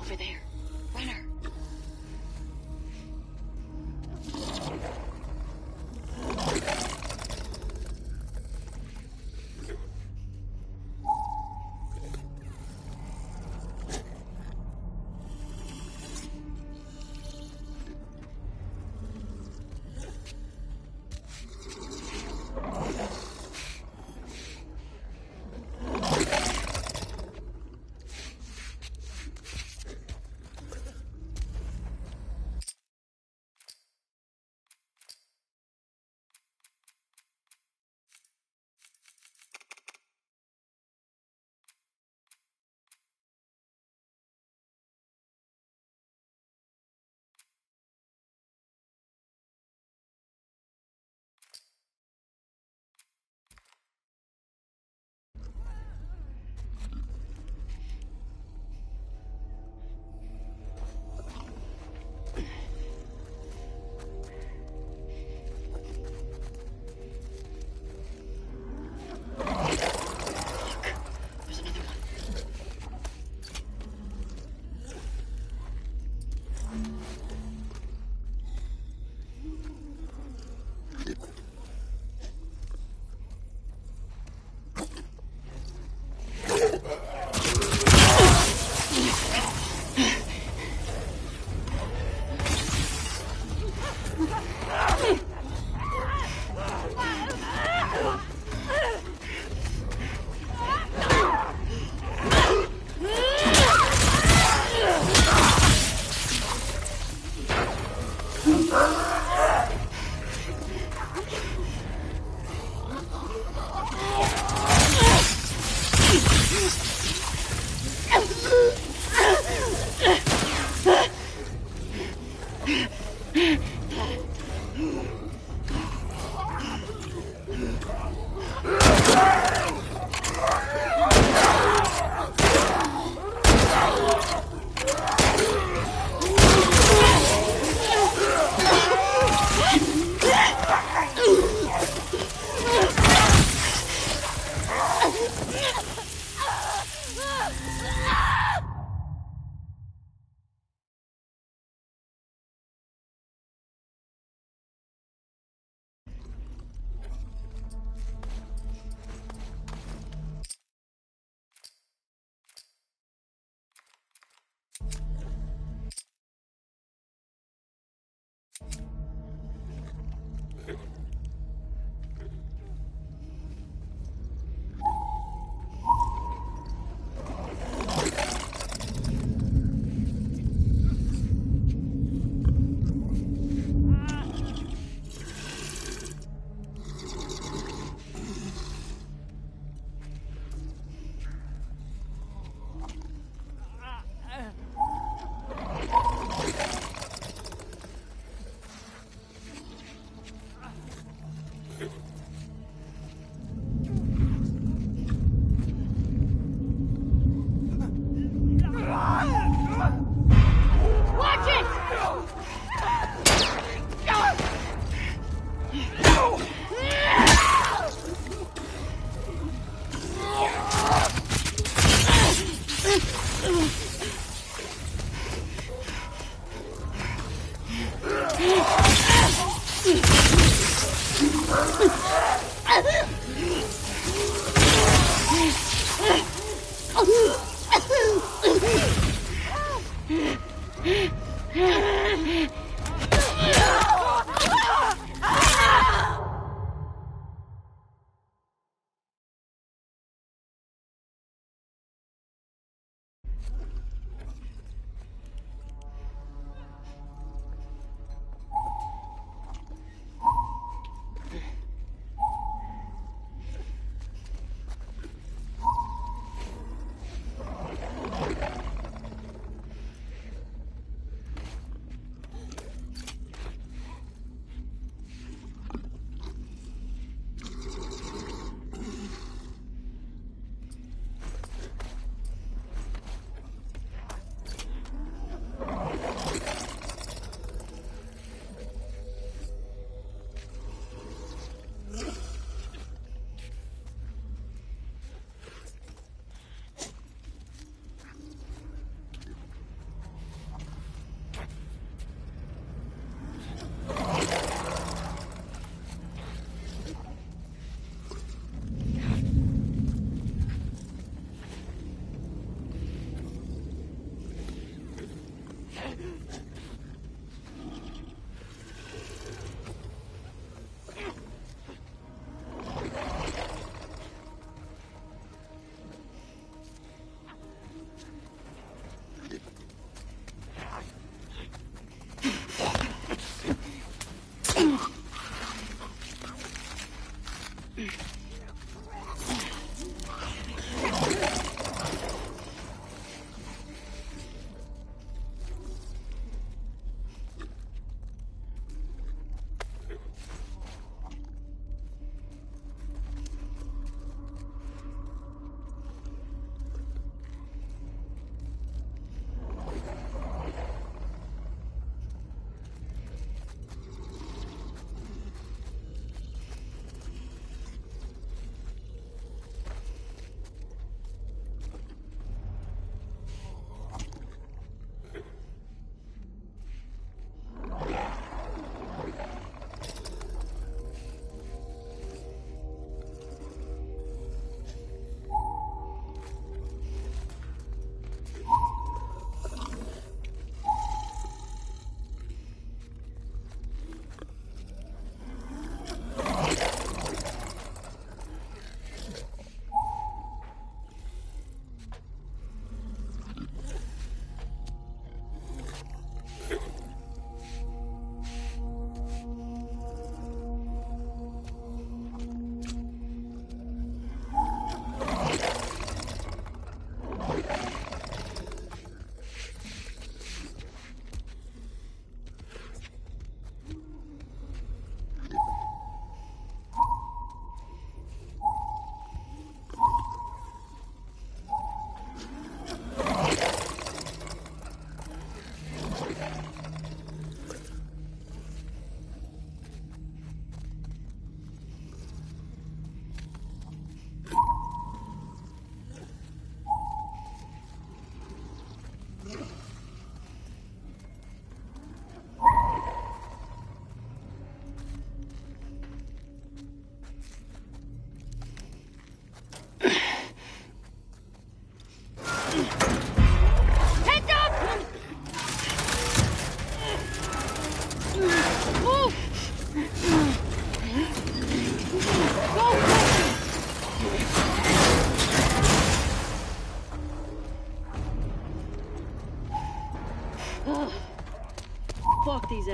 Over there. Runner.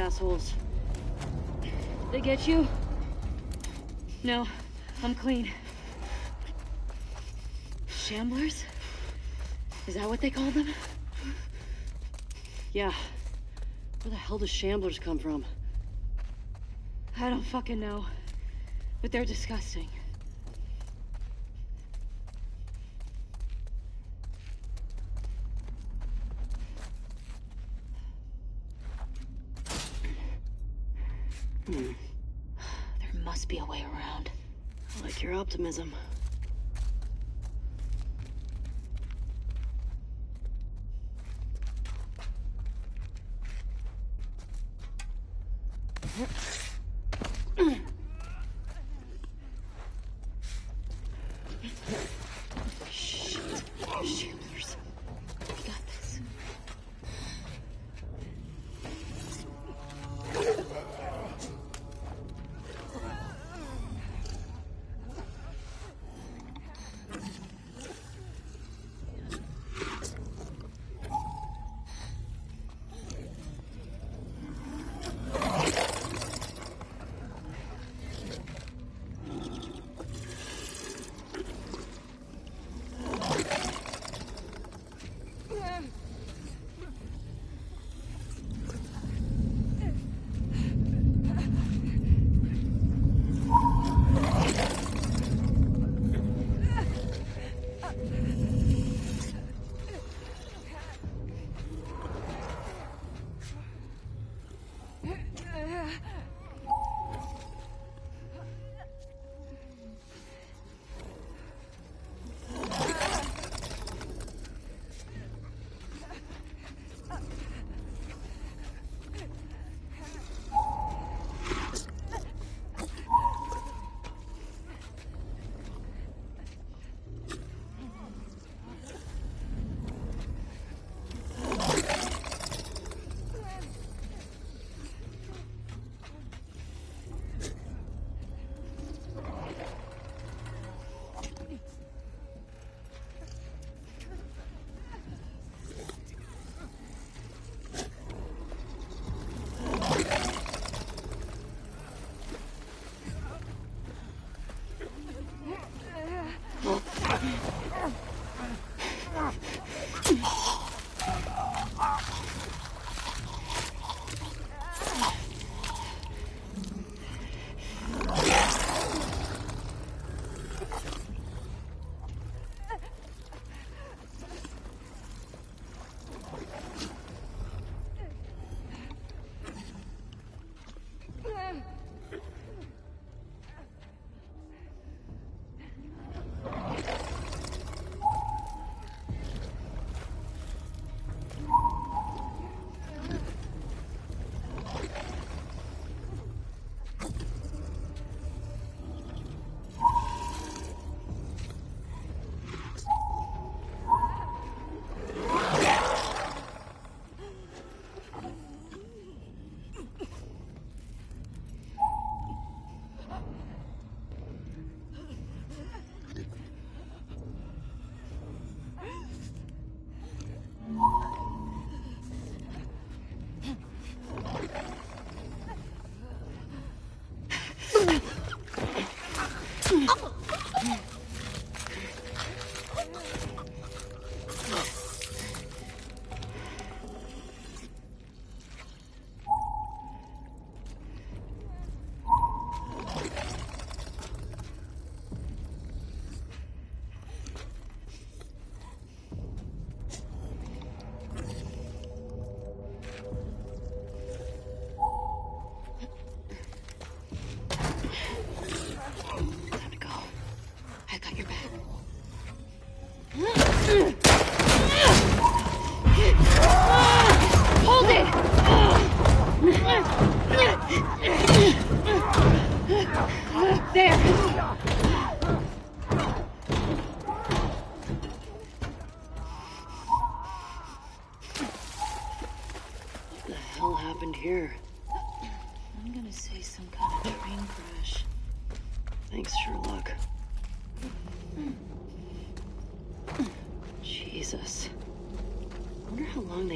Assholes. They get you? No, I'm clean. Shamblers? Is that what they call them? Yeah. Where the hell do shamblers come from? I don't fucking know. But they're disgusting. Hmm. There must be a way around. I like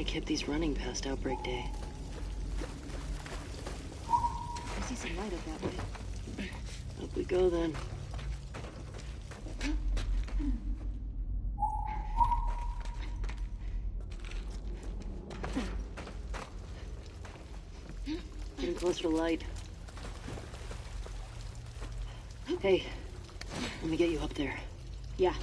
they kept these running past Outbreak Day. hide it that way. Up we go then. Getting closer to light. Hey, let me get you up there. Yeah.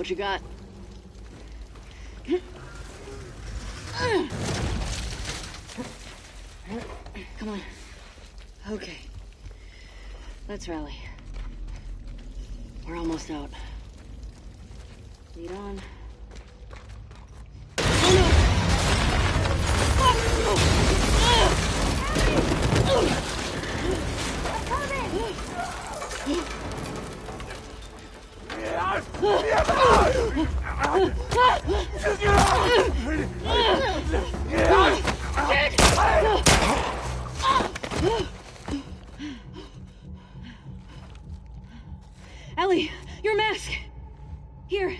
What you got? Come on. Okay. Let's rally. We're almost out. Lead on. Ellie, your mask. Here,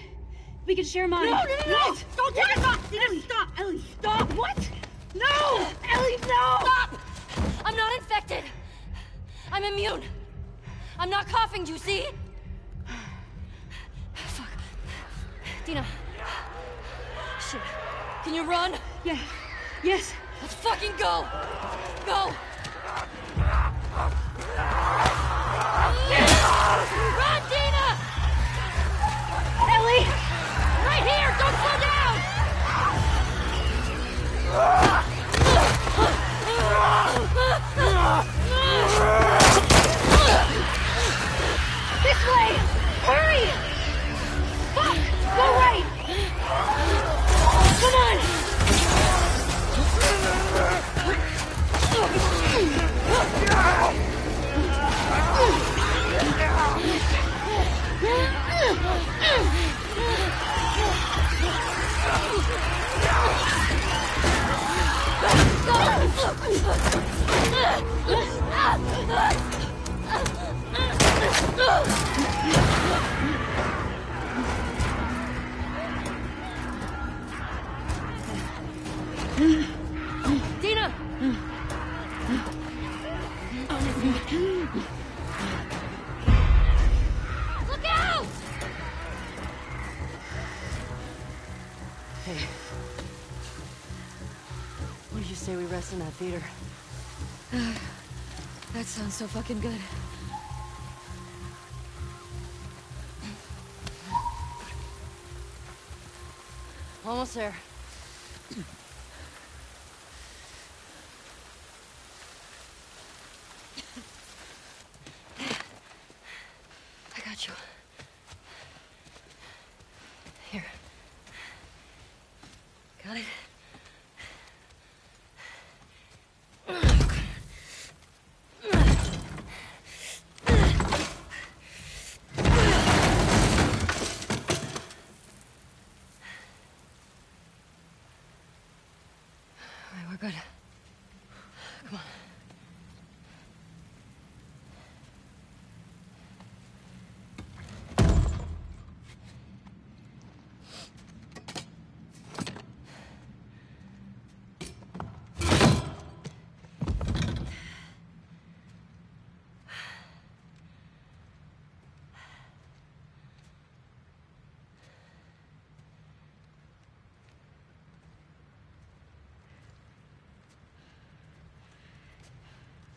we can share mine. No, no, no, no! Don't take it off! Ellie, stop! Ellie, stop! What? No! Ellie, no! Stop! I'm not infected. I'm immune. I'm not coughing, do you see? Fuck. Dina. Shit. Can you run? Yeah. Yes. Let's fucking go! Go! Run, Right here! Don't slow down! This way! Hurry! Fuck! Go right! Come on! Dina! In that theater? That sounds so fucking good. Almost there. I got you. Here. Got it? All right, we're good. Come on.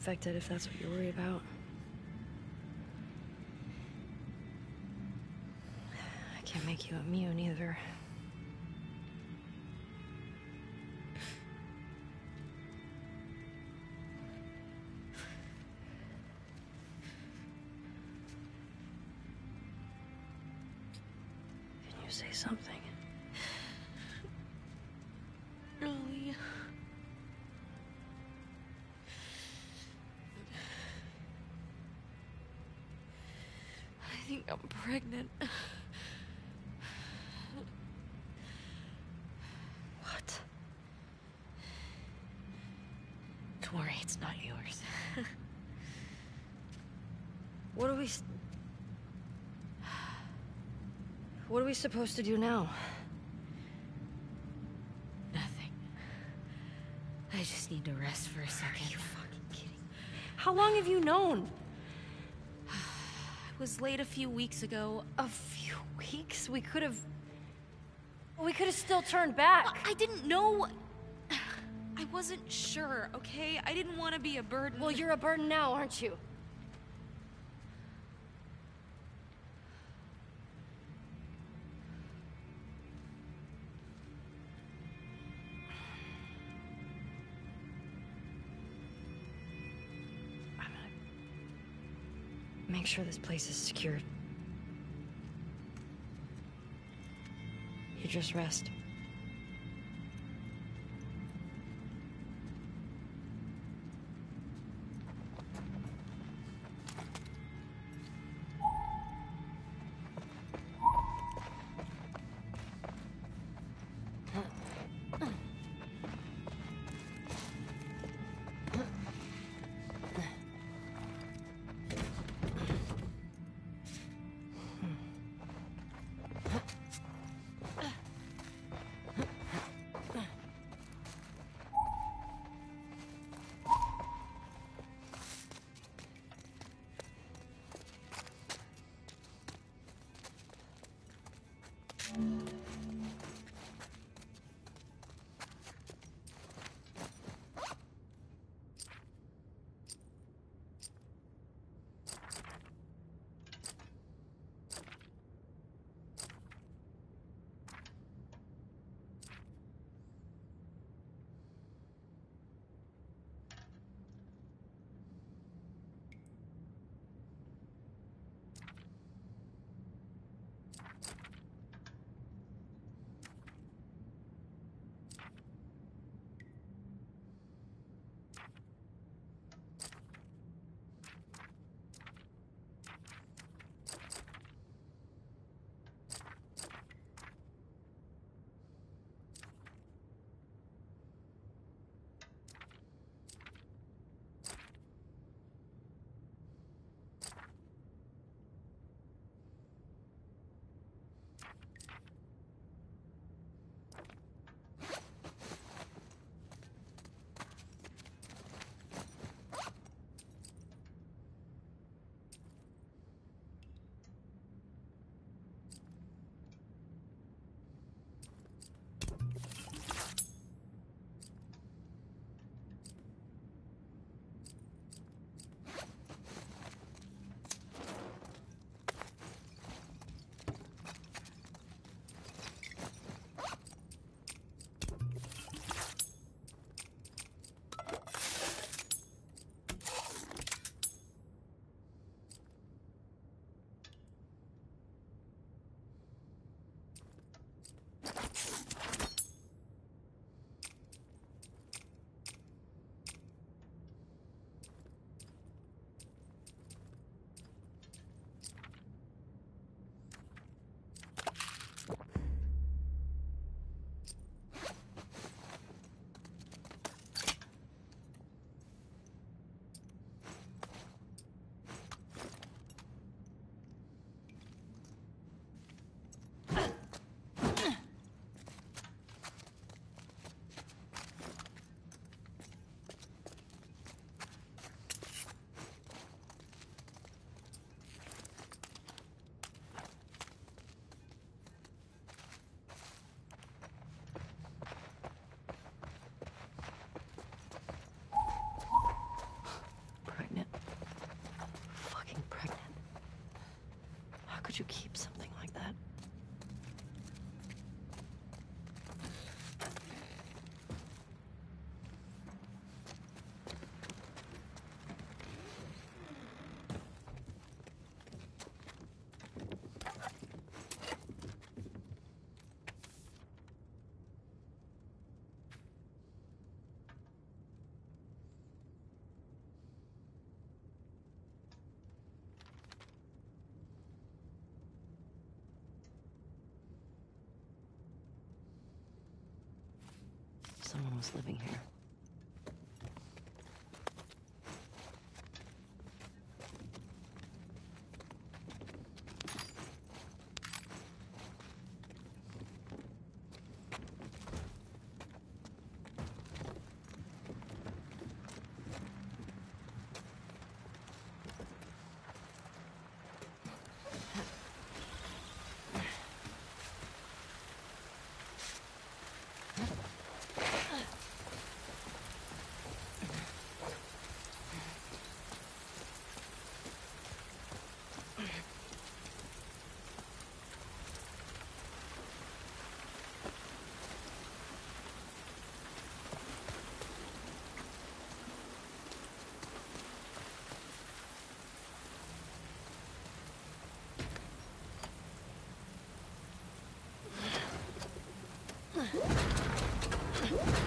Infected if that's what you're worried about. I can't make you immune either. Pregnant. What? Don't worry, it's not yours. What are we. What are we supposed to do now? Nothing. I just need to rest for a second. Are you fucking kidding? How long have you known? Was late a few weeks ago. A few weeks? We could have. We could have still turned back. I didn't know. I wasn't sure, okay? I didn't want to be a burden. Well, you're a burden now, aren't you? Sure this place is secured. You just rest. you keep some. Was living here. Got it. Damn. Gonna get fried? Well, better you than me.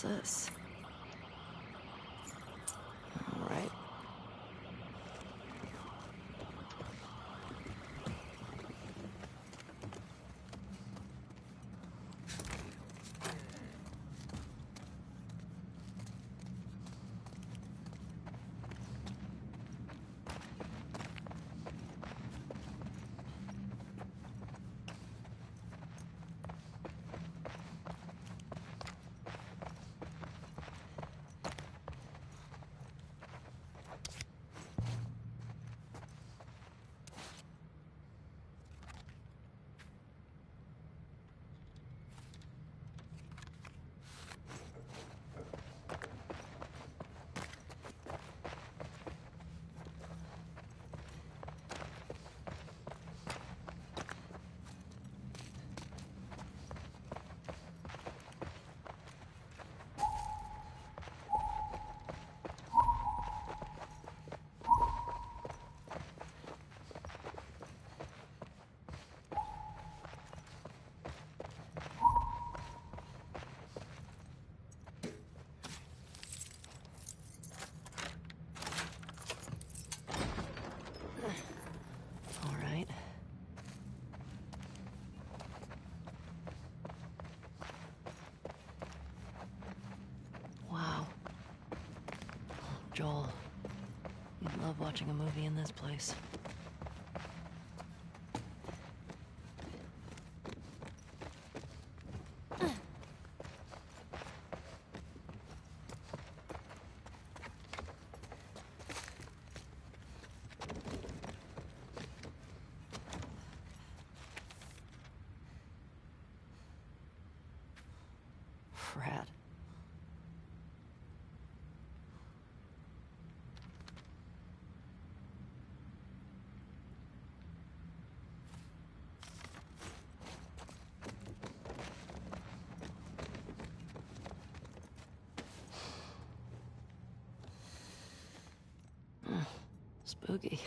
What's this? All right. All right. Wow. Joel, you'd love watching a movie in this place. Rat. Hmm, Spooky.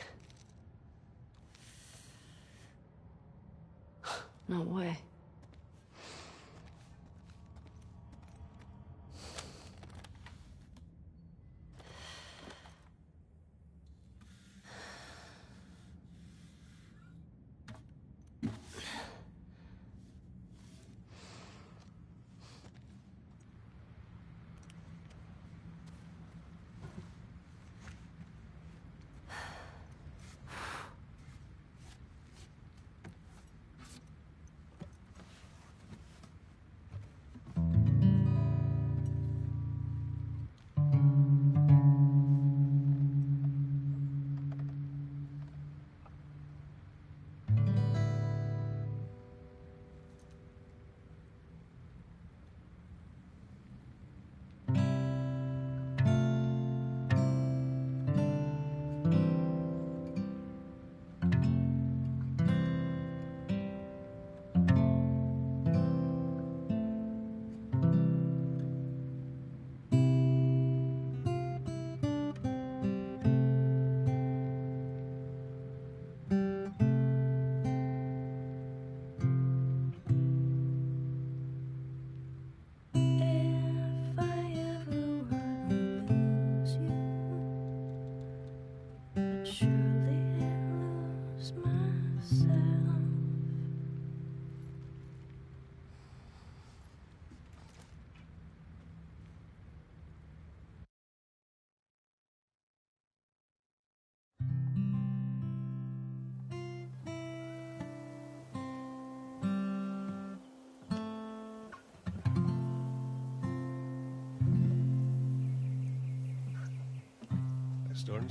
No way.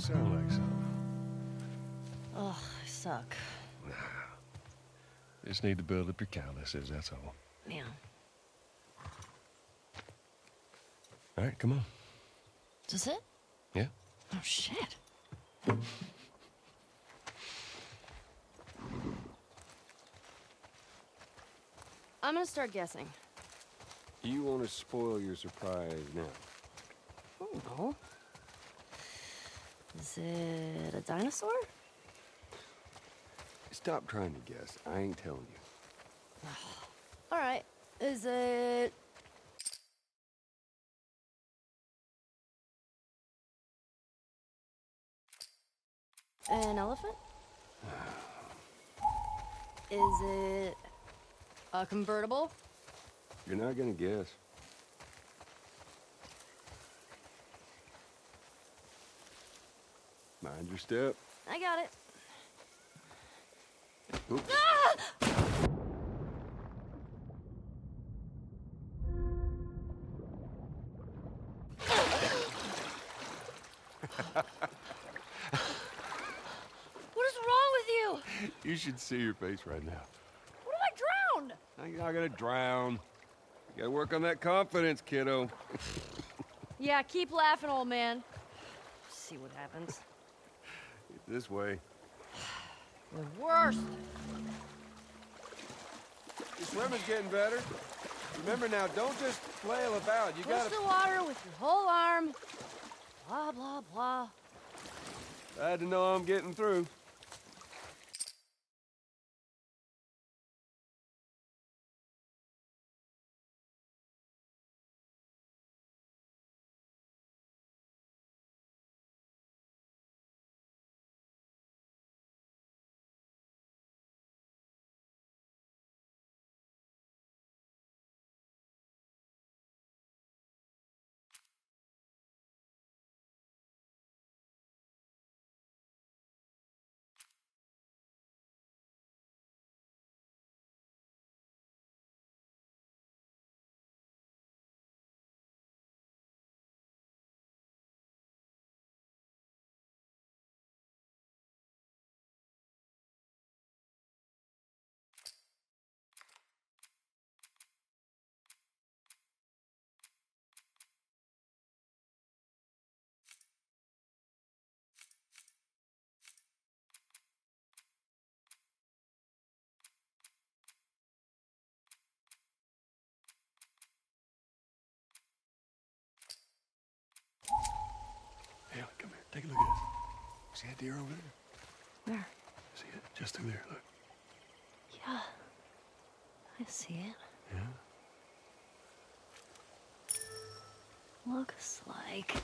Sound like something. Ugh, I suck. Just need to build up your calluses, that's all. Yeah. All right, come on. Is it? Yeah? Oh, shit. I'm gonna start guessing. You want to spoil your surprise now? I don't know. Is it a dinosaur? Stop trying to guess. I ain't telling you. All right. Is it an elephant? Is it a convertible? You're not gonna guess. Mind your step. I got it. Oops. What is wrong with you? You should see your face right now. What if I drowned? Now you're not gonna drown. You gotta work on that confidence, kiddo. Yeah, keep laughing, old man. See what happens. This way. The worst. Your swimming's getting better. Remember now, don't just flail about. You Push gotta. the water with your whole arm. Blah, blah, blah. Glad to know I'm getting through. Take a look at this. See that deer over there? Where? See it? Just through there. Look. Yeah. I see it. Yeah? Looks like.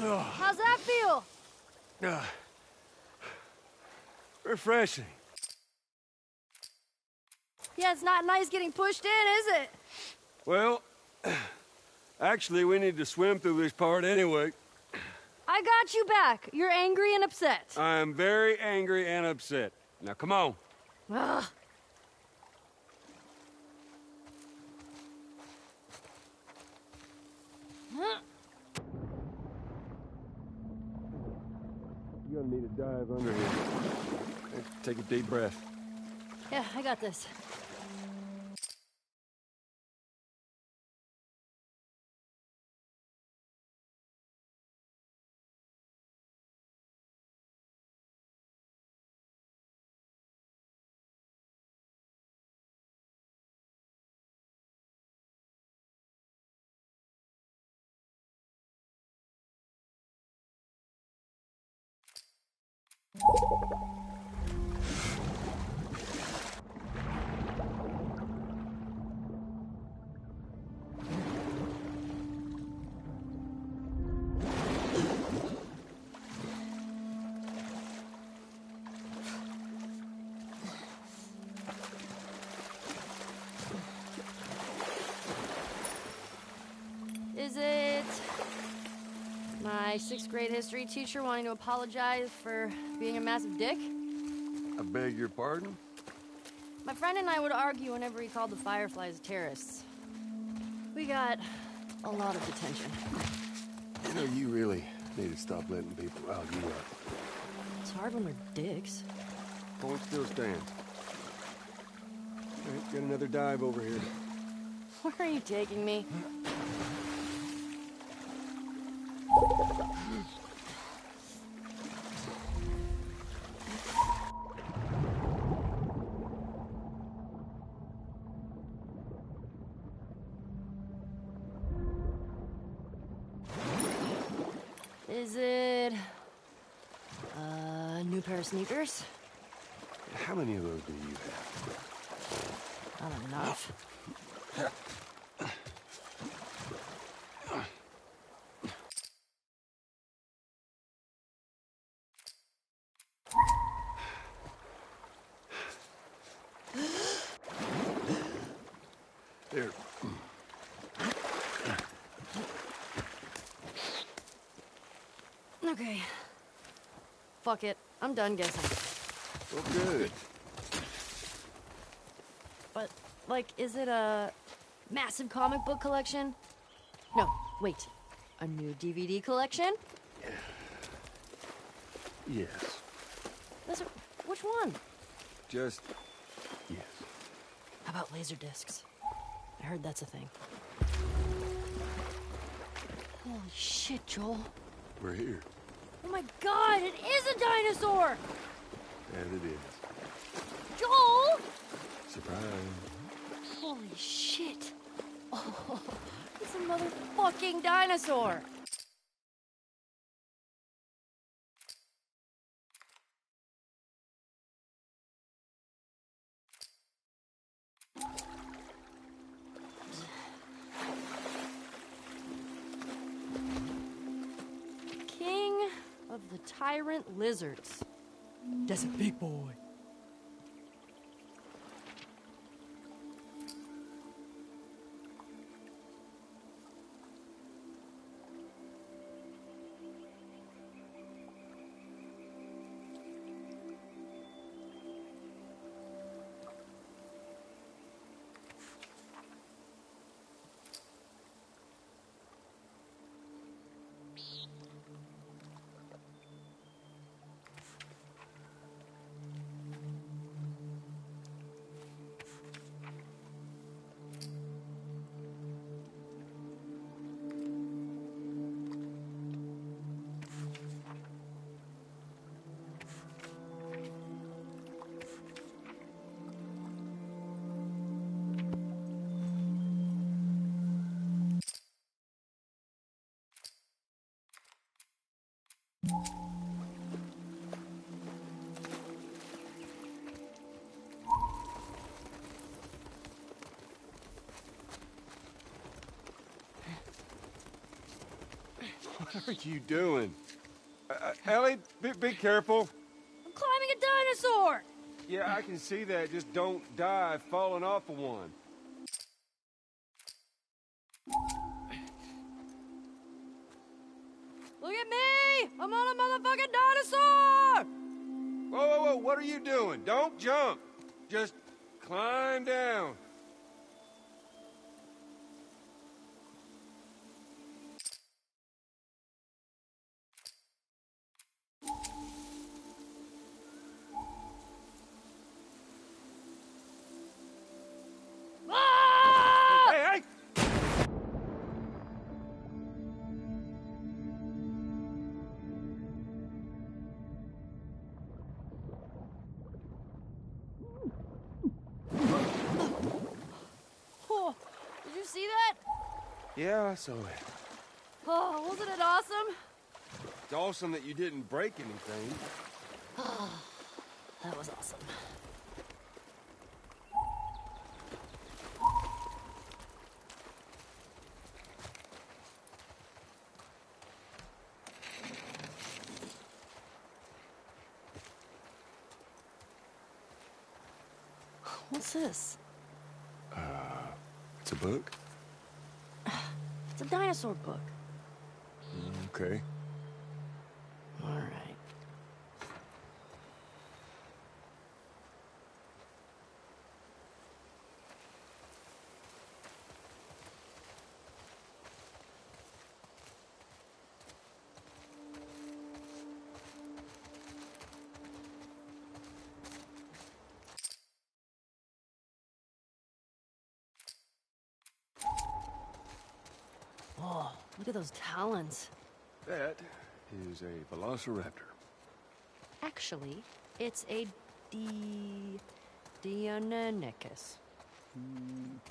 How's that feel? ah. refreshing. Yeah, it's not nice getting pushed in, is it? Well, actually, we need to swim through this part anyway. I got you back. You're angry and upset. I am very angry and upset. Now, come on. Ugh. You're gonna need to dive under here. Take a deep breath. Yeah, I got this. My sixth grade history teacher wanting to apologize for being a massive dick? I beg your pardon? My friend and I would argue whenever he called the Fireflies terrorists. We got a lot of detention. You know, you really need to stop letting people you up. It's hard when we're dicks. Point still stands. All right, get another dive over here. Where are you taking me? Is it a new pair of sneakers? How many of those do you have? Not enough. There. Okay. Fuck it. I'm done guessing. Well, good. But, like, is it a massive comic book collection? No, wait. A new DVD collection? Yes. That's a, which one? Just yes. How about laser discs? I heard that's a thing. Holy shit, Joel. We're here. Oh my god, it is a dinosaur! As it is. Joel! Surprise. Holy shit. Oh, it's a motherfucking dinosaur! Lizards. That's a big boy. What are you doing? Uh, uh, Ellie, be, be careful. I'm climbing a dinosaur! Yeah, I can see that. Just don't die falling off of one. Yeah, I saw it. Oh, wasn't it awesome? It's awesome that you didn't break anything. That was awesome. What's this? Uh, It's a book? A dinosaur book. Okay. At those talons. That is a velociraptor. Actually, it's a D. Deinonychus.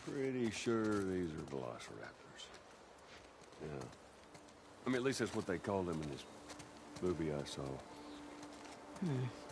Pretty sure these are velociraptors. Yeah. I mean, at least that's what they called them in this movie I saw. Hmm.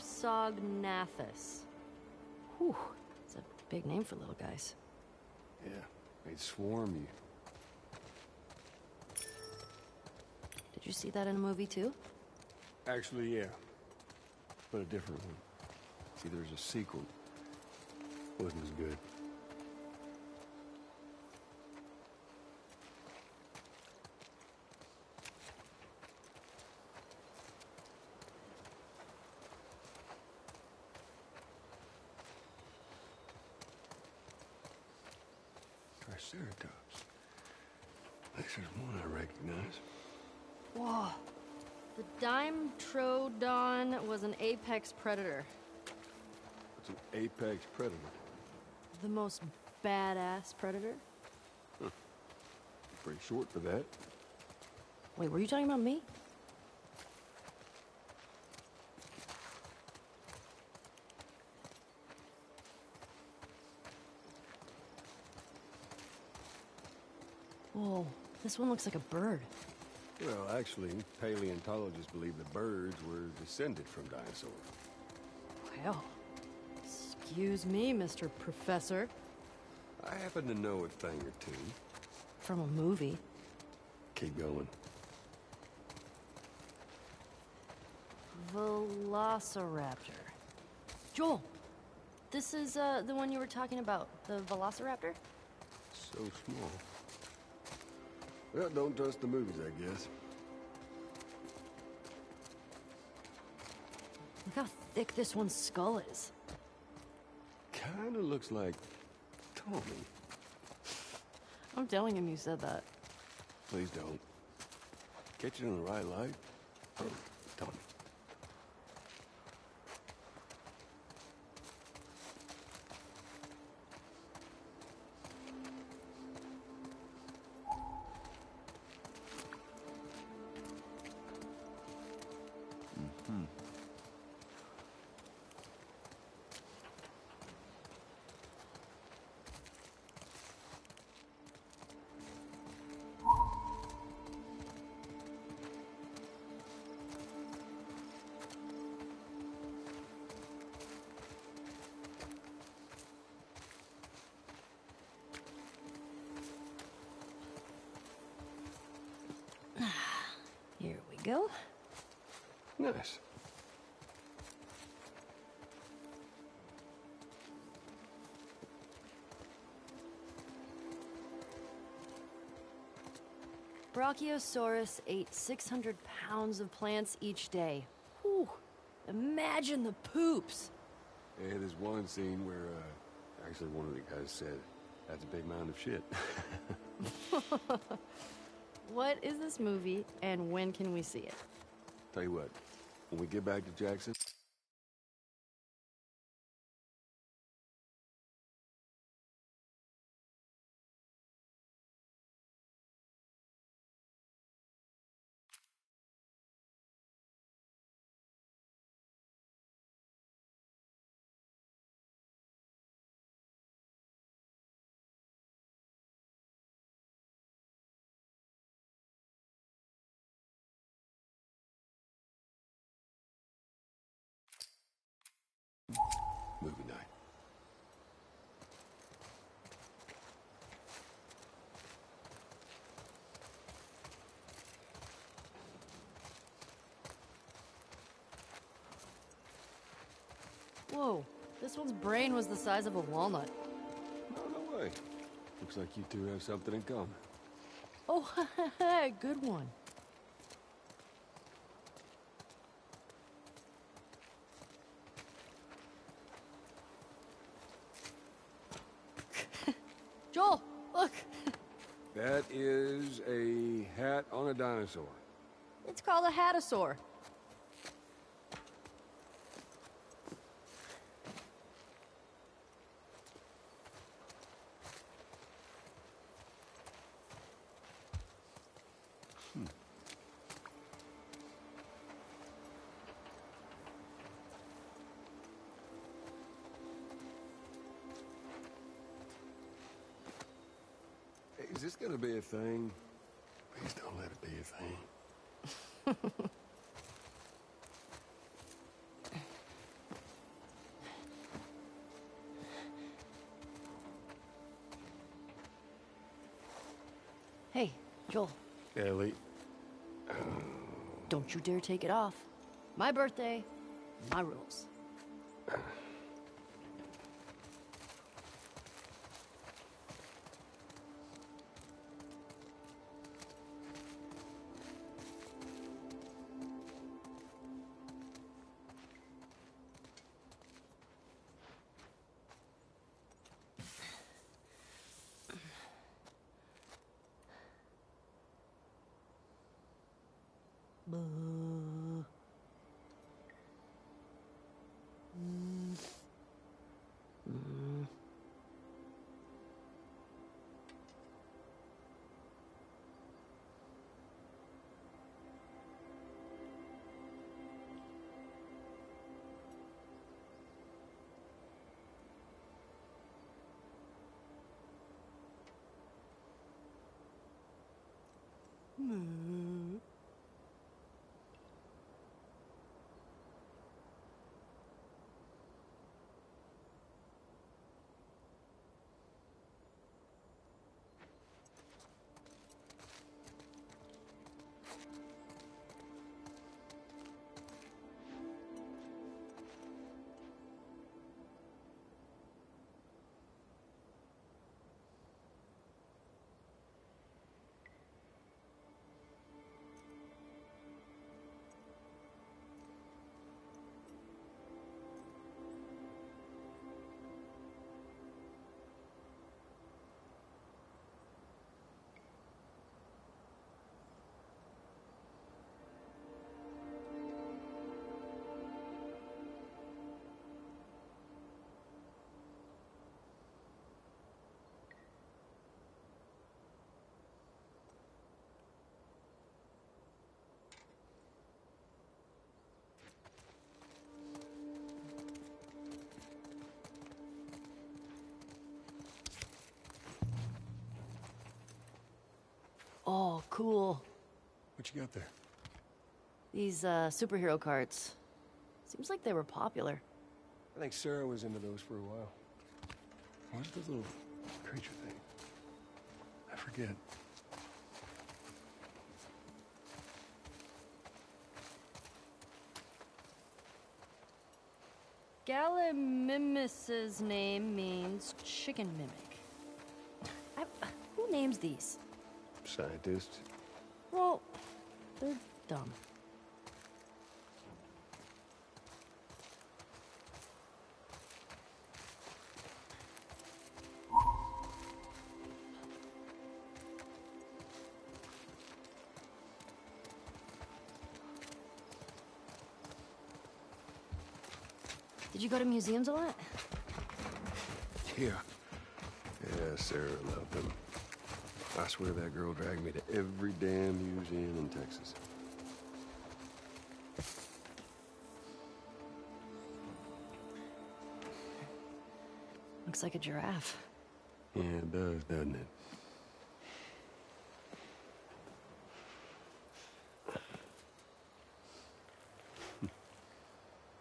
Compsognathus. Whew, it's a big name for little guys. Yeah, they'd swarm you. Did you see that in a movie too? Actually, yeah. But a different one. See, there's a sequel. Wasn't as good. Triceratops. This is one I recognize. Whoa. The Dimetrodon was an apex predator. It's an apex predator. The most badass predator. Pretty short for that. Wait, were you talking about me? Whoa, this one looks like a bird. Well, actually, paleontologists believe the birds were descended from dinosaurs. Well, excuse me, Mr. Professor. I happen to know a thing or two. From a movie. Keep going. Velociraptor. Joel, this is uh, the one you were talking about, the Velociraptor? So small. Well, don't trust the movies, I guess. Look how thick this one's skull is. Kinda looks like Tommy. I'm telling him you said that. Please don't. Catch it in the right light. Oh, Tommy. Brachiosaurus ate 600 pounds of plants each day. Whew. Imagine the poops. Yeah, there's one scene where, uh, actually one of the guys said, that's a big mound of shit. What is this movie, and when can we see it? Tell you what, when we get back to Jackson, Whoa, this one's brain was the size of a walnut. No, no way. Looks like you two have something in common. Oh, good one. Joel, look. That is a hat on a dinosaur. It's called a hatasaur. Thing? Please don't let it be a thing. Hey, Joel, Ellie, don't you dare take it off. My birthday, my rules. Oh, cool. what you got there? These uh, superhero cards. Seems like they were popular. I think Sarah was into those for a while. What's the little creature thing? I forget. Gallimimus's name means chicken mimic. I, who names these? Scientist. Well, they're dumb. Did you go to museums a lot? Yeah. Yeah, Sarah loved them. I swear that girl dragged me to every damn museum in Texas. Looks like a giraffe. Yeah, it does, doesn't it?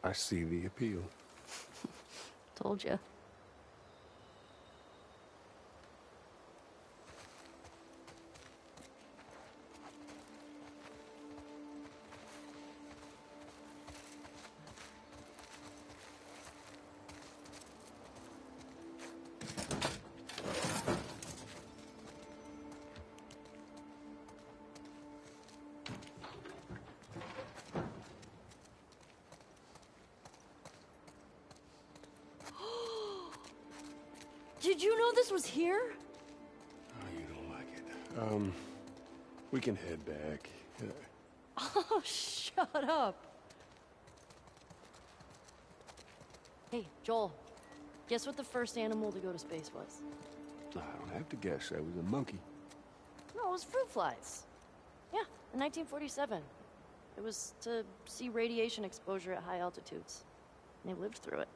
I see the appeal. Told you. Can head back. Oh, shut up. Hey, Joel. Guess what the first animal to go to space was? I don't have to guess. That was a monkey. No, it was fruit flies. Yeah, in 1947. It was to see radiation exposure at high altitudes. And they lived through it.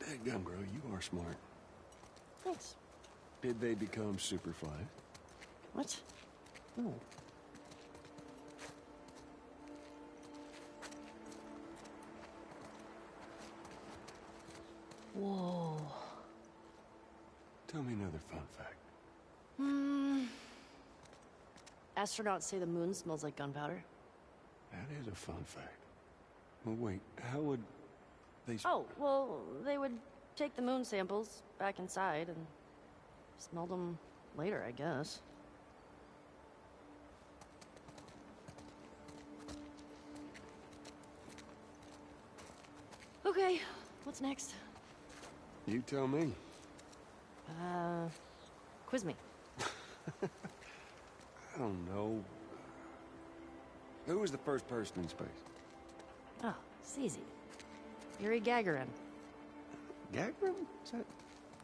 Dadgum, girl, you are smart. Thanks. Did they become super superflies? What? No. Whoa. Tell me another fun fact. Hmm. Astronauts say the moon smells like gunpowder. That is a fun fact. Well, wait, how would they... Oh, well, they would take the moon samples back inside and smell them later, I guess. Okay, what's next? You tell me. Uh, quiz me. I don't know. Who was the first person in space? Oh, it's easy. Yuri Gagarin. Gagarin? Is that...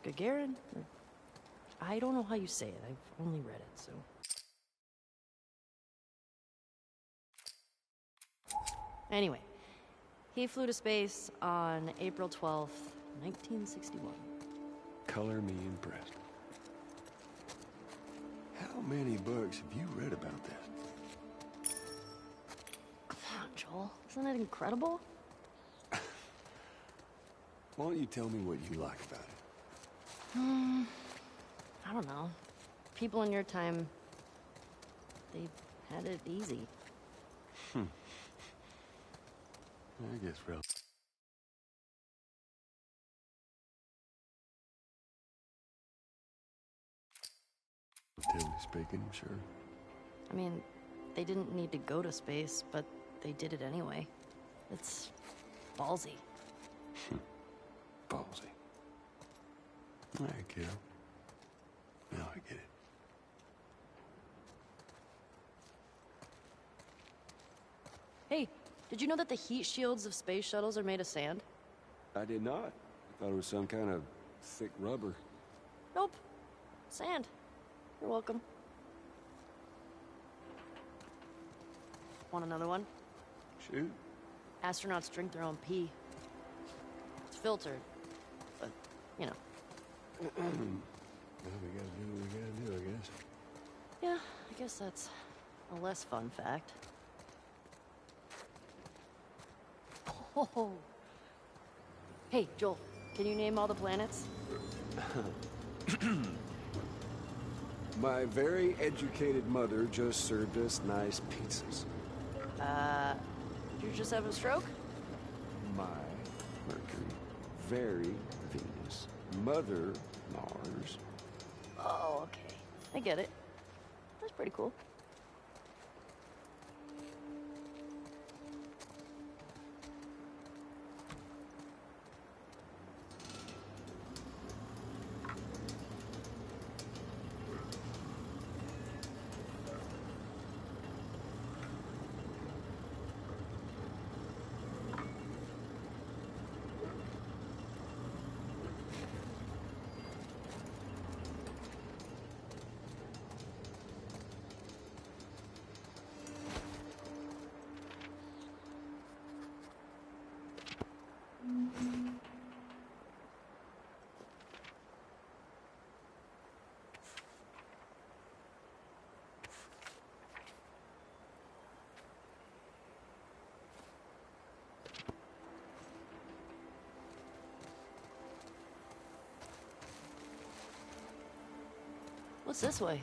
Gagarin? Or- I don't know how you say it. I've only read it, so. Anyway, he flew to space on April 12th, 1961. Color me impressed. How many books have you read about this? Come on, Joel. Isn't it incredible? Why don't you tell me what you like about it? Hmm. I don't know. People in your time, they had it easy. Hmm. I guess real. Relatively speaking, sure. I mean, they didn't need to go to space, but they did it anyway. It's ballsy. Hmm. Ballsy. I get it. Now I get it. Hey, did you know that the heat shields of space shuttles are made of sand? I did not. I thought it was some kind of thick rubber. Nope. Sand. You're welcome. Want another one? Shoot. Astronauts drink their own pee. It's filtered, but, you know. well, we gotta do what we gotta do, I guess. Yeah, I guess that's a less fun fact. Oh. Hey, Joel, can you name all the planets? My very educated mother just served us nice pizzas. Uh, did you just have a stroke? My Mercury, very Venus, mother Mars. Oh, okay. I get it. That's pretty cool. What's this way?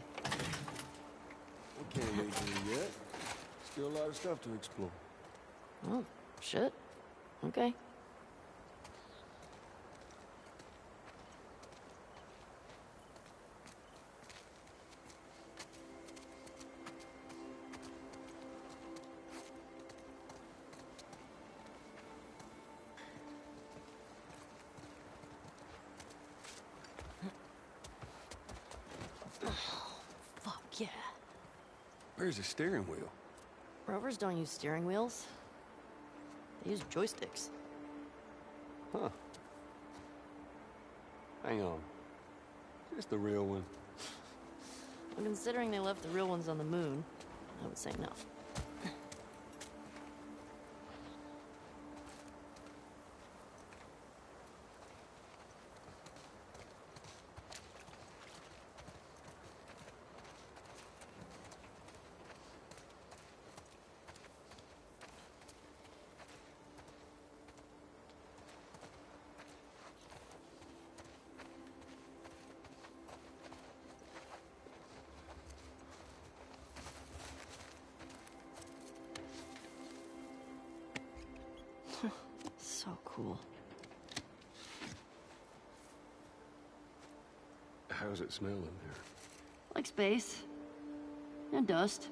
We can't leave here yet. Still a lot of stuff to explore. Oh, shit. Okay. The steering wheel? Rovers don't use steering wheels. They use joysticks. Huh. Hang on. Is the real one? Well, considering they left the real ones on the moon, I would say no. Cool. How's it smell in there? Like space. And dust.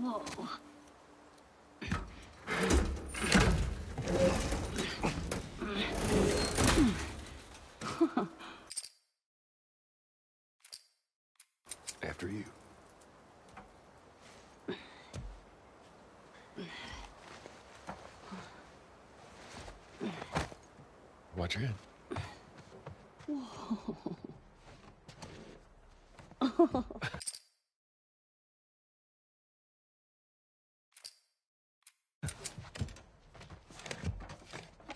Whoa. After you. Watch your head.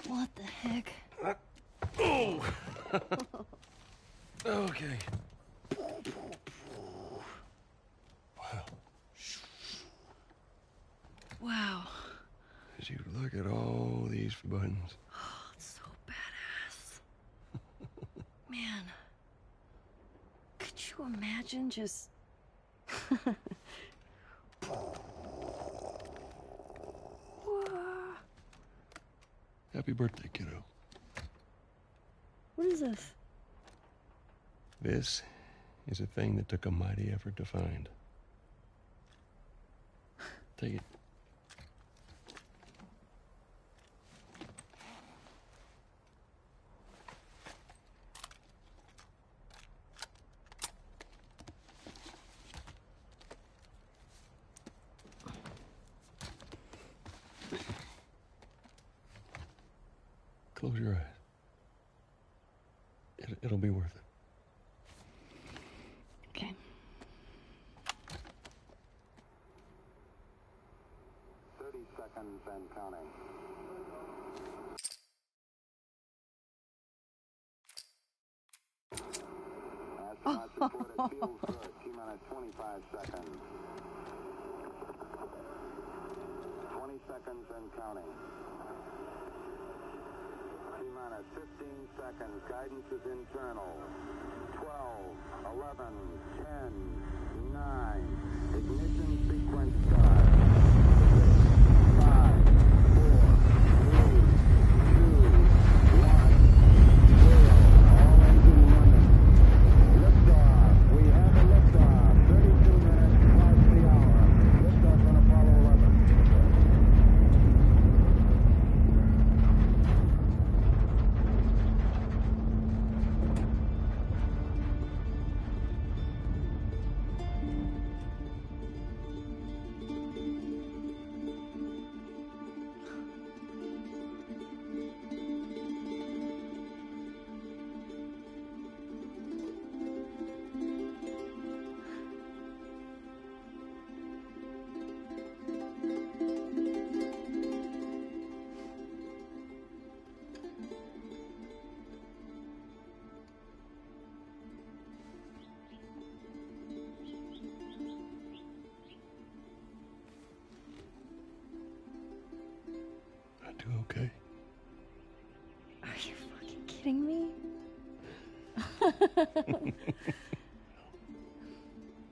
What the heck? Oh! okay. Oh, it's so badass. Man. Could you imagine just. Happy birthday, kiddo. What is this? This is a thing that took a mighty effort to find. Take it.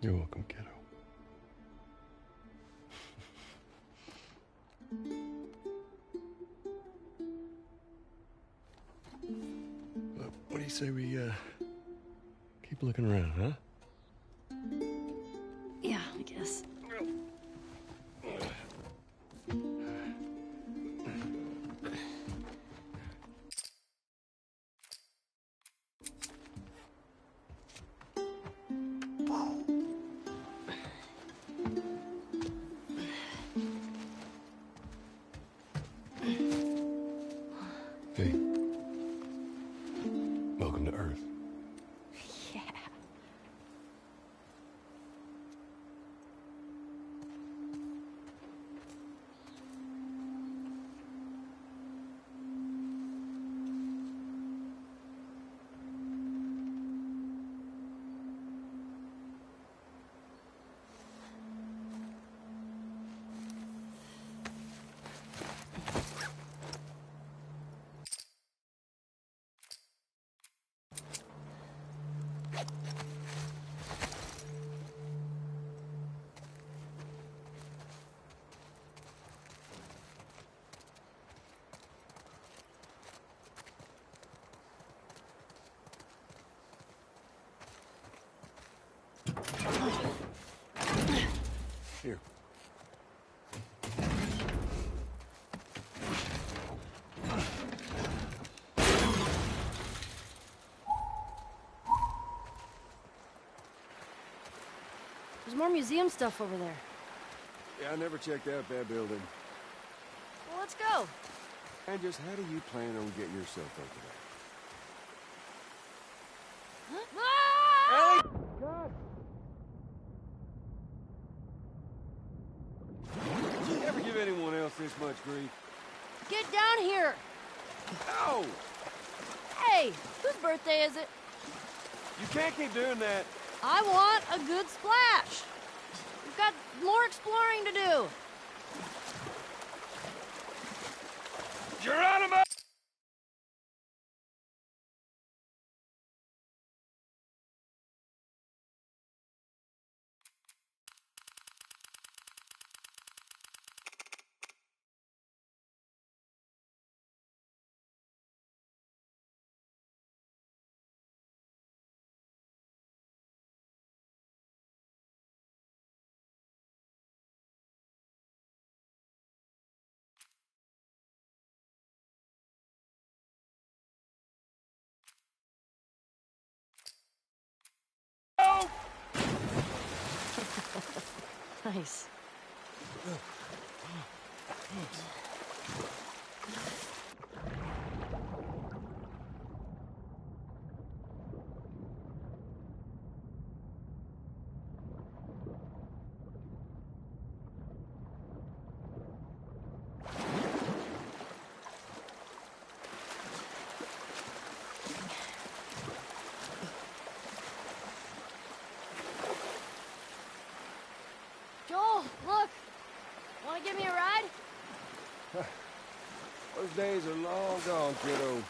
You're welcome, kiddo. What do you say we uh, keep looking around, huh? Museum stuff over there. Yeah, I never checked out that building. Well, let's go. And just how do you plan on getting yourself over there? Ah! You ever give anyone else this much grief? Get down here! No! Hey, whose birthday is it? You can't keep doing that. I want a good splash. More exploring to do. Geronimo! Nice. Joel, look! Wanna give me a ride? Those days are long gone, kiddo.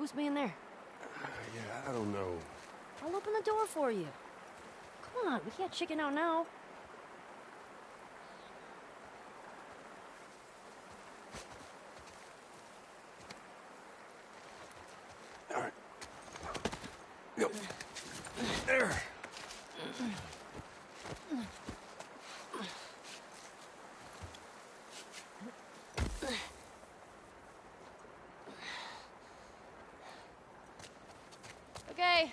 Who's being there? Uh, yeah, I don't know. I'll open the door for you. Come on, we can't chicken out now. All right. Yep. There. Okay,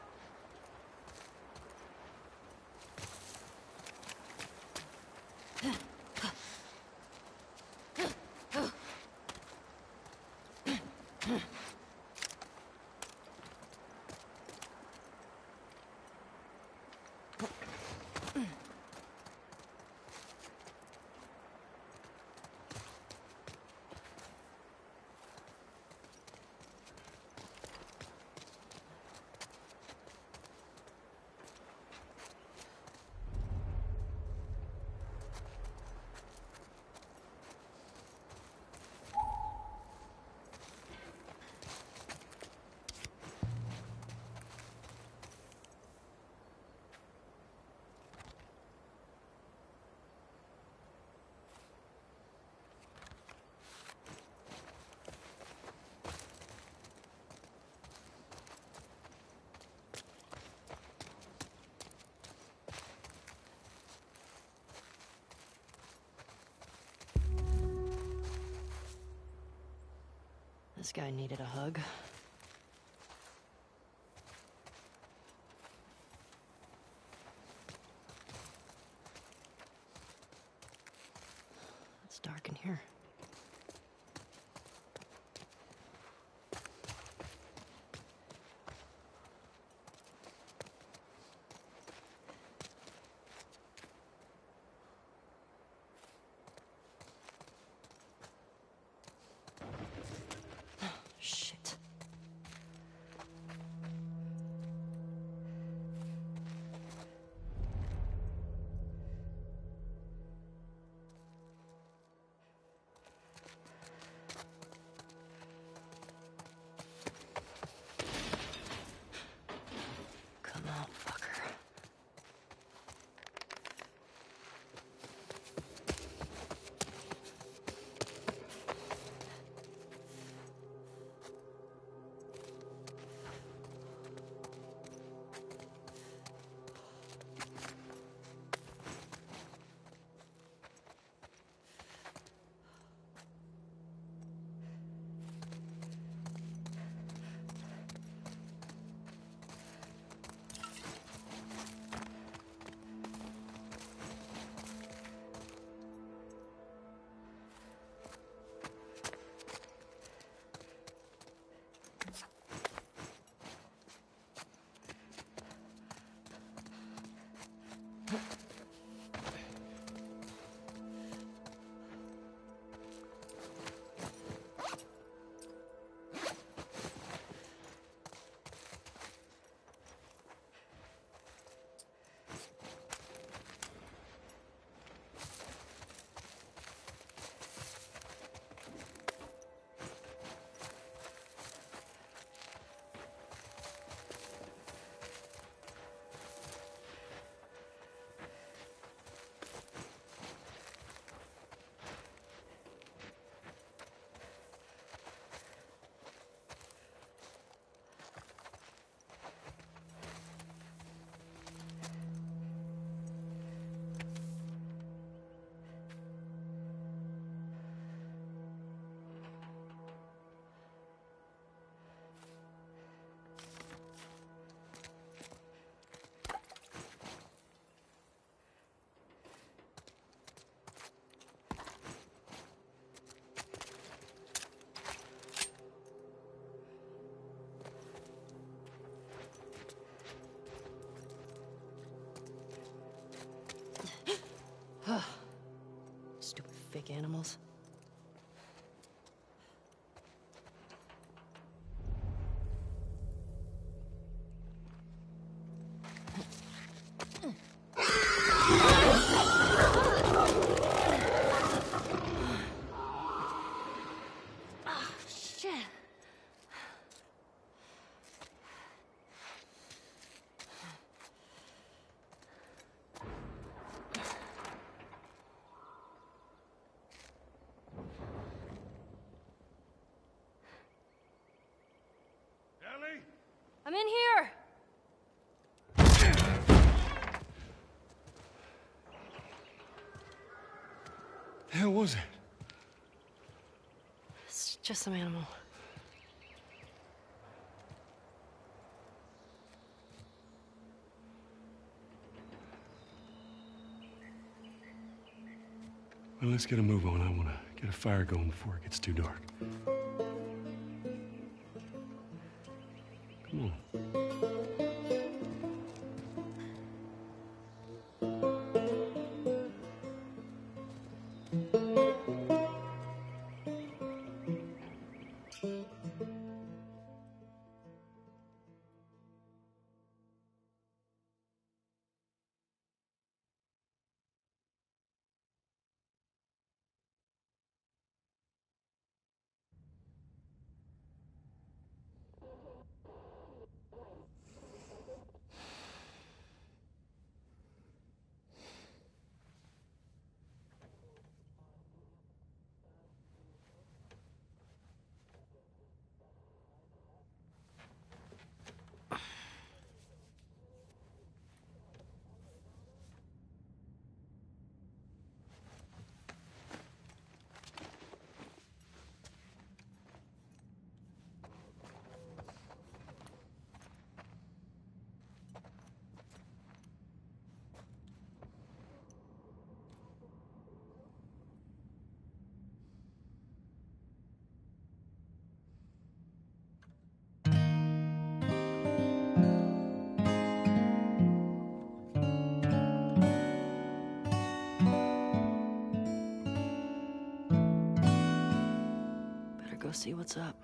This guy needed a hug. Fake animals. Shit. Ellie? I'm in here. The hell was it? It's just some animal. Well, let's get a move on. I want to get a fire going before it gets too dark. Go see what's up.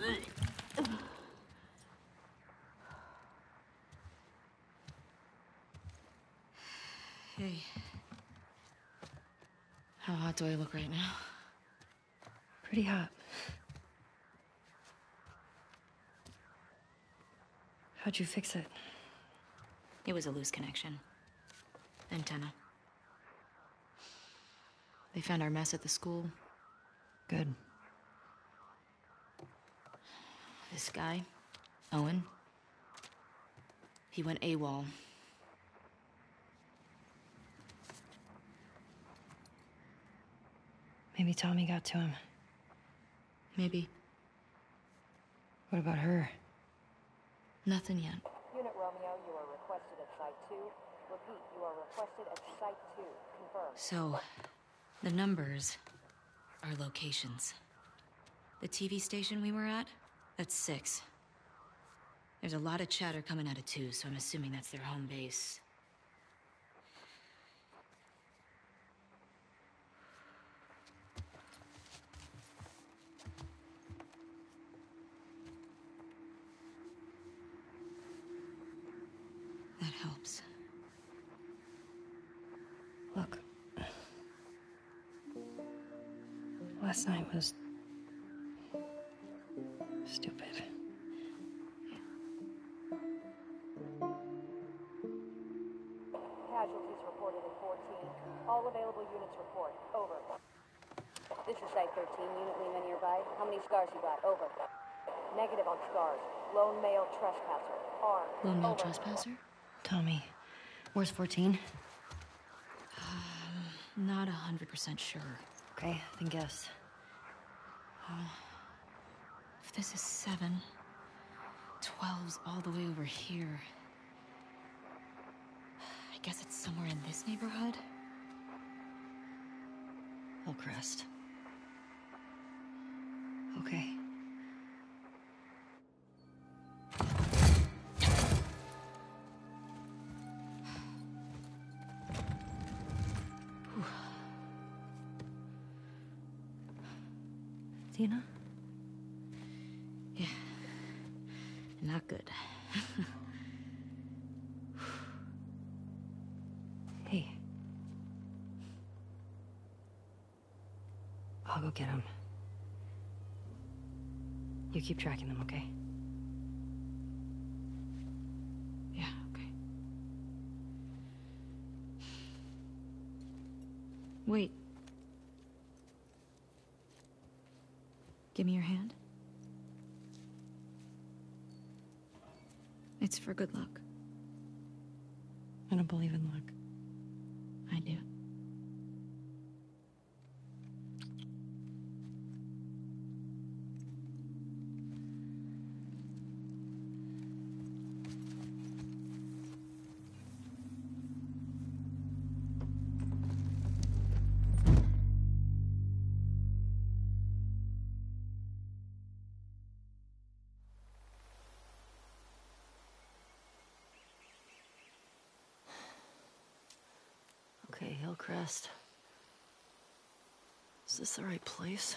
Hey. How hot do I look right now? Pretty hot. How'd you fix it? It was a loose connection. Antenna. They found our mess at the school. Good. This guy, Owen, he went AWOL. Maybe Tommy got to him. Maybe. What about her? Nothing yet. Unit Romeo, you are requested at Site 2. Repeat, you are requested at Site 2. Confirmed. So, the numbers are locations. The TV station we were at, that's six. There's a lot of chatter coming out of two, so I'm assuming that's their home base. Unit Lima nearby. How many scars you got? Over. Negative on scars. Lone male trespasser. R. Lone male Over. trespasser? Tommy, where's 14? Um, not a hundred percent sure. Okay, then guess. Uh, if this is seven, 12's all the way over here. I guess it's somewhere in this neighborhood. Hillcrest. Okay. Dina? Yeah. Not good. Hey. I'll go get him. You keep tracking them, okay? Yeah, okay. Wait. Give me your hand. It's for good luck. I don't believe in this the right place?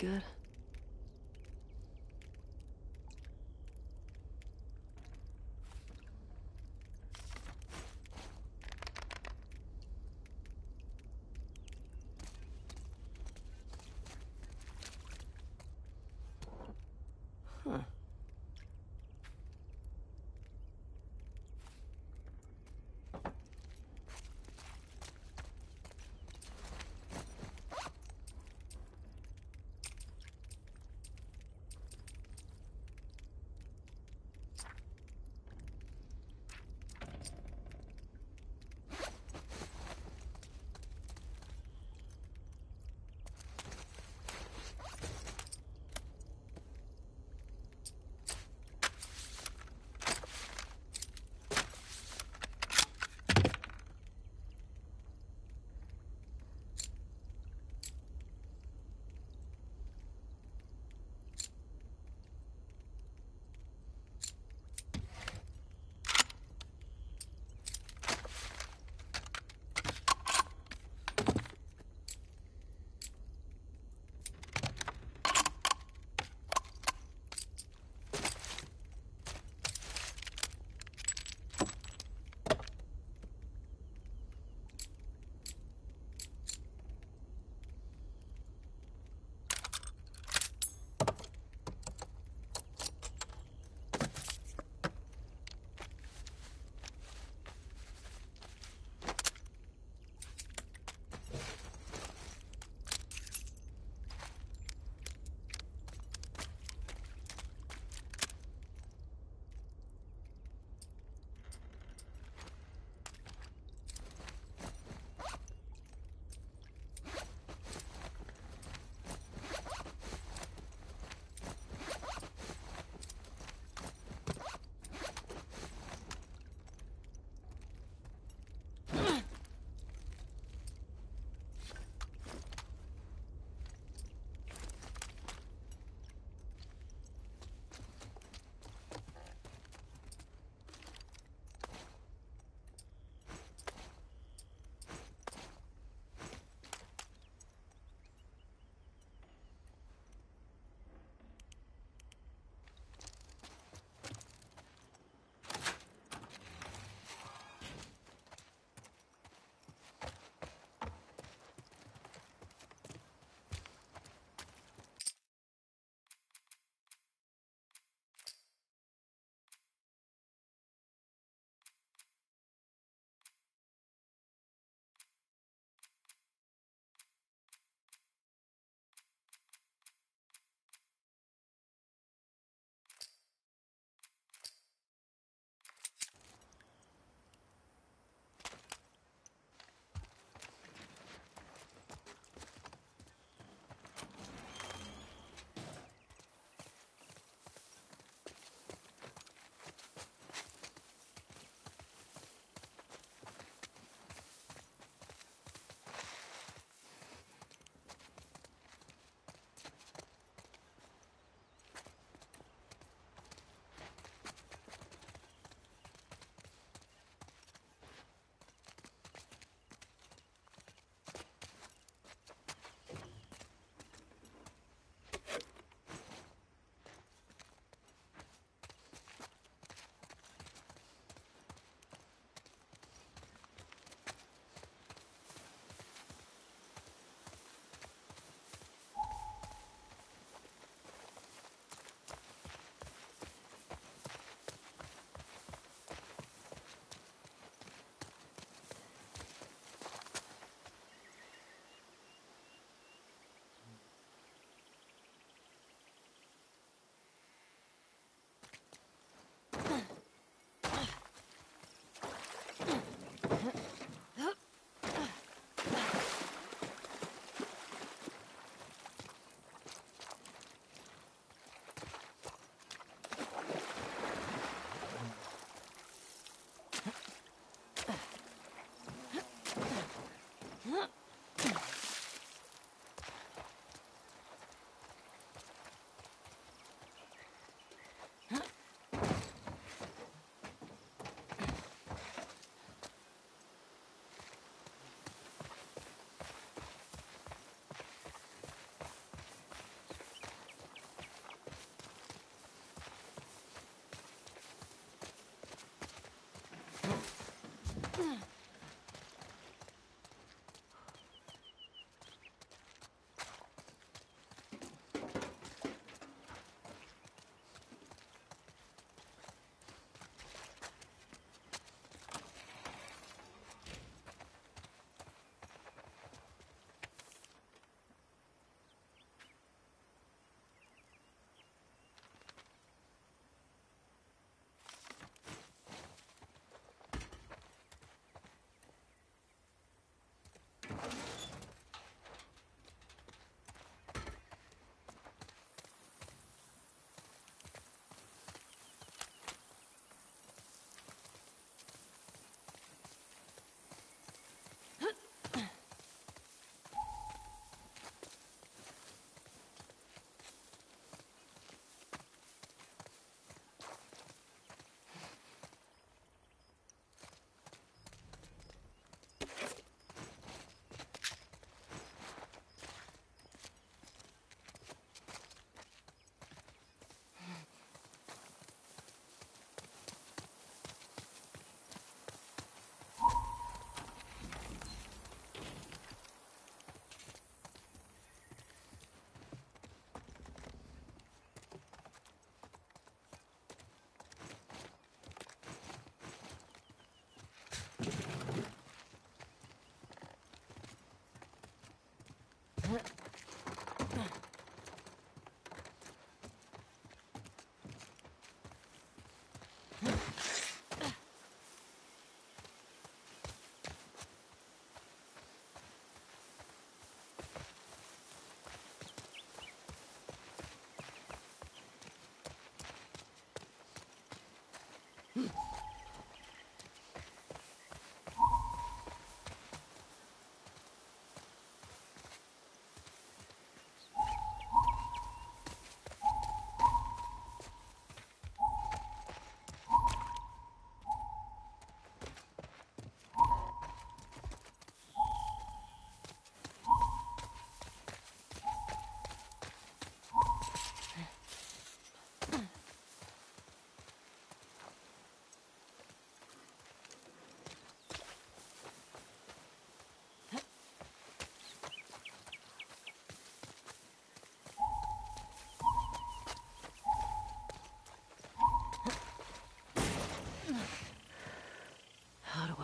good. Ugh.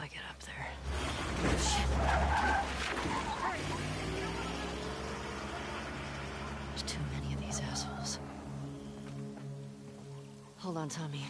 I get up there. There's too many of these assholes. Hold on, Tommy.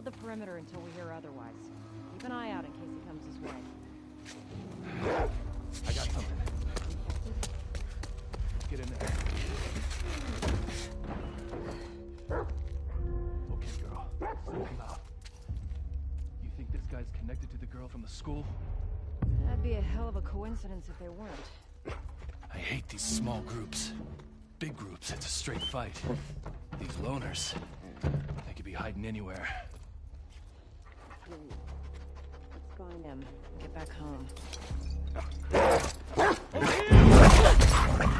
Hold the perimeter until we hear otherwise. Keep an eye out in case he comes his way. I got something. Get in there. Okay, girl. Send him out. You think this guy's connected to the girl from the school? That'd be a hell of a coincidence if they weren't. I hate these small groups. Big groups, it's a straight fight. These loners, they could be hiding anywhere. Them. Get back home. Oh,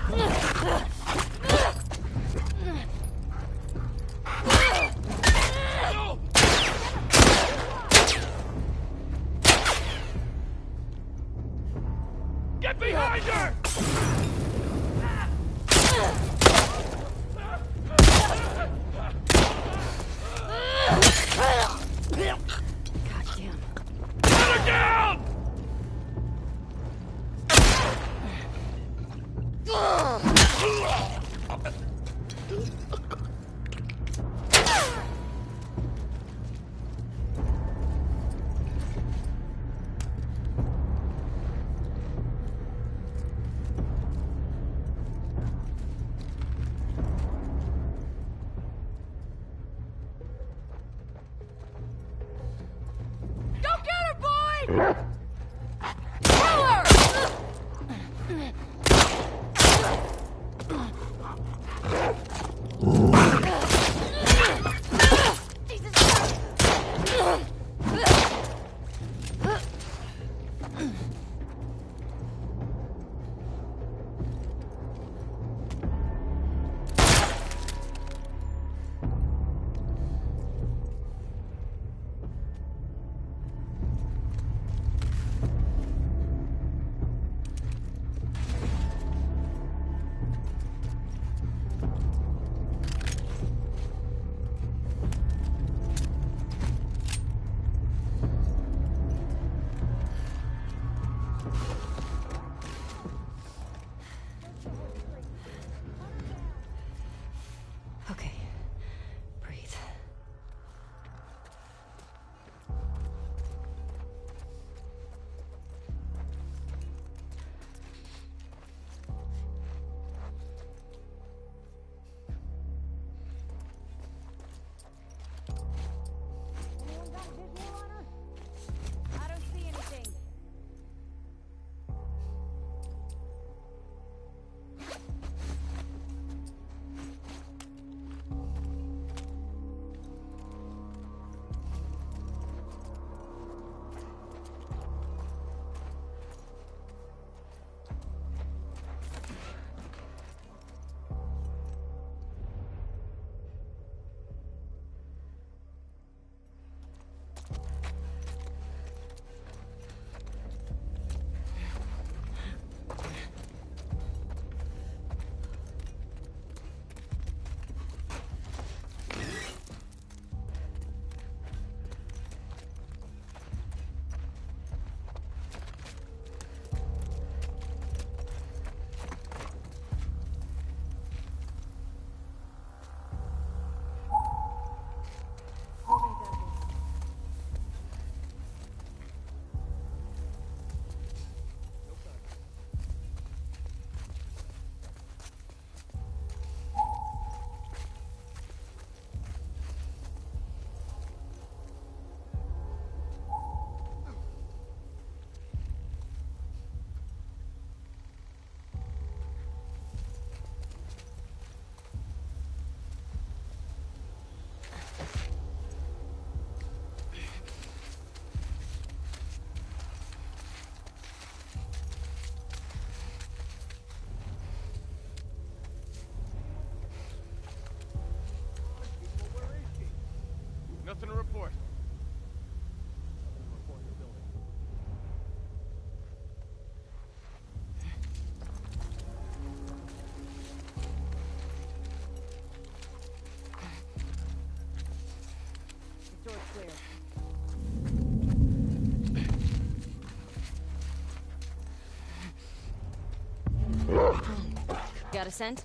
Got a scent?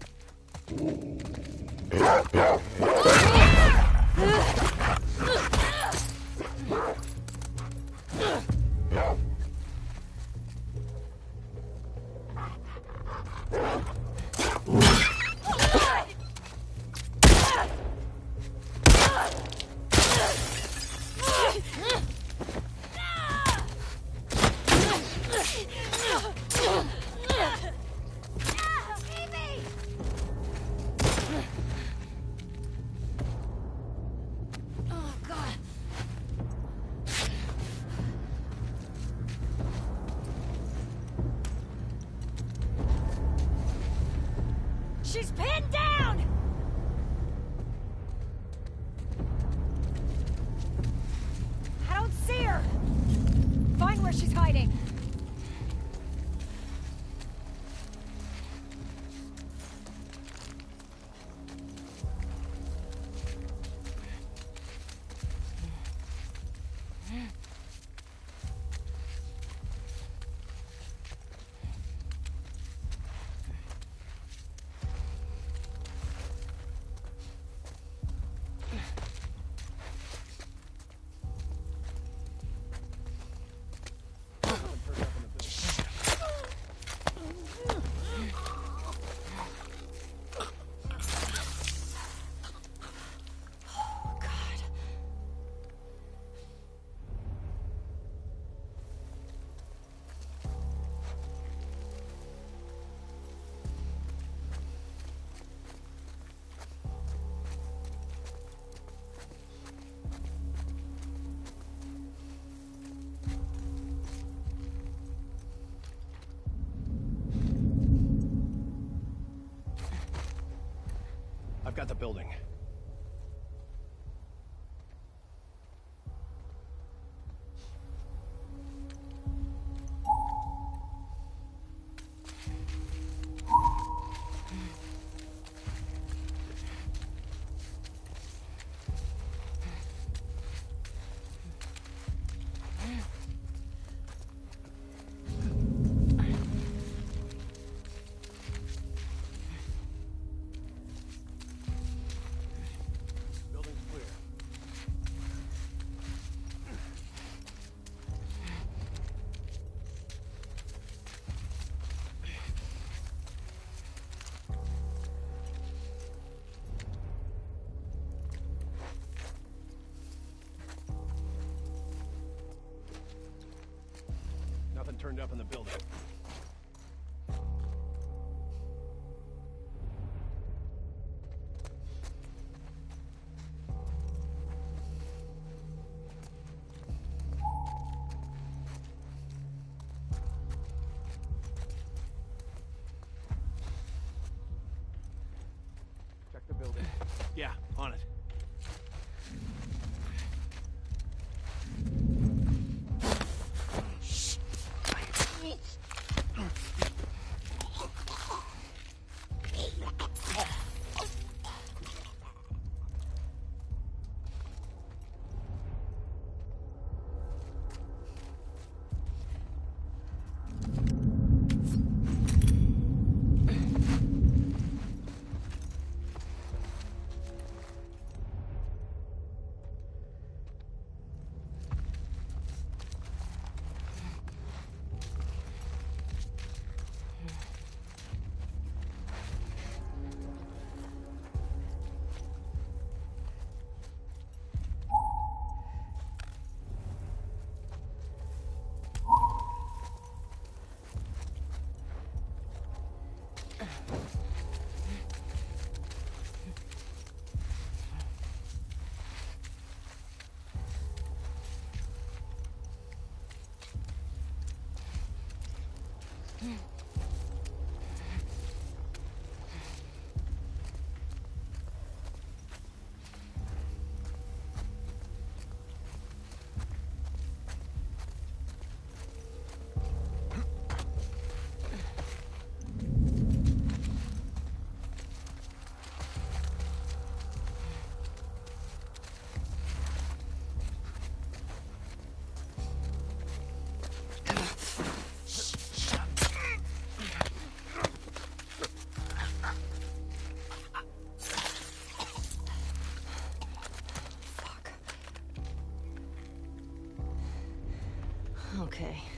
I've the building. Turned up in the building. Hmm. Okay.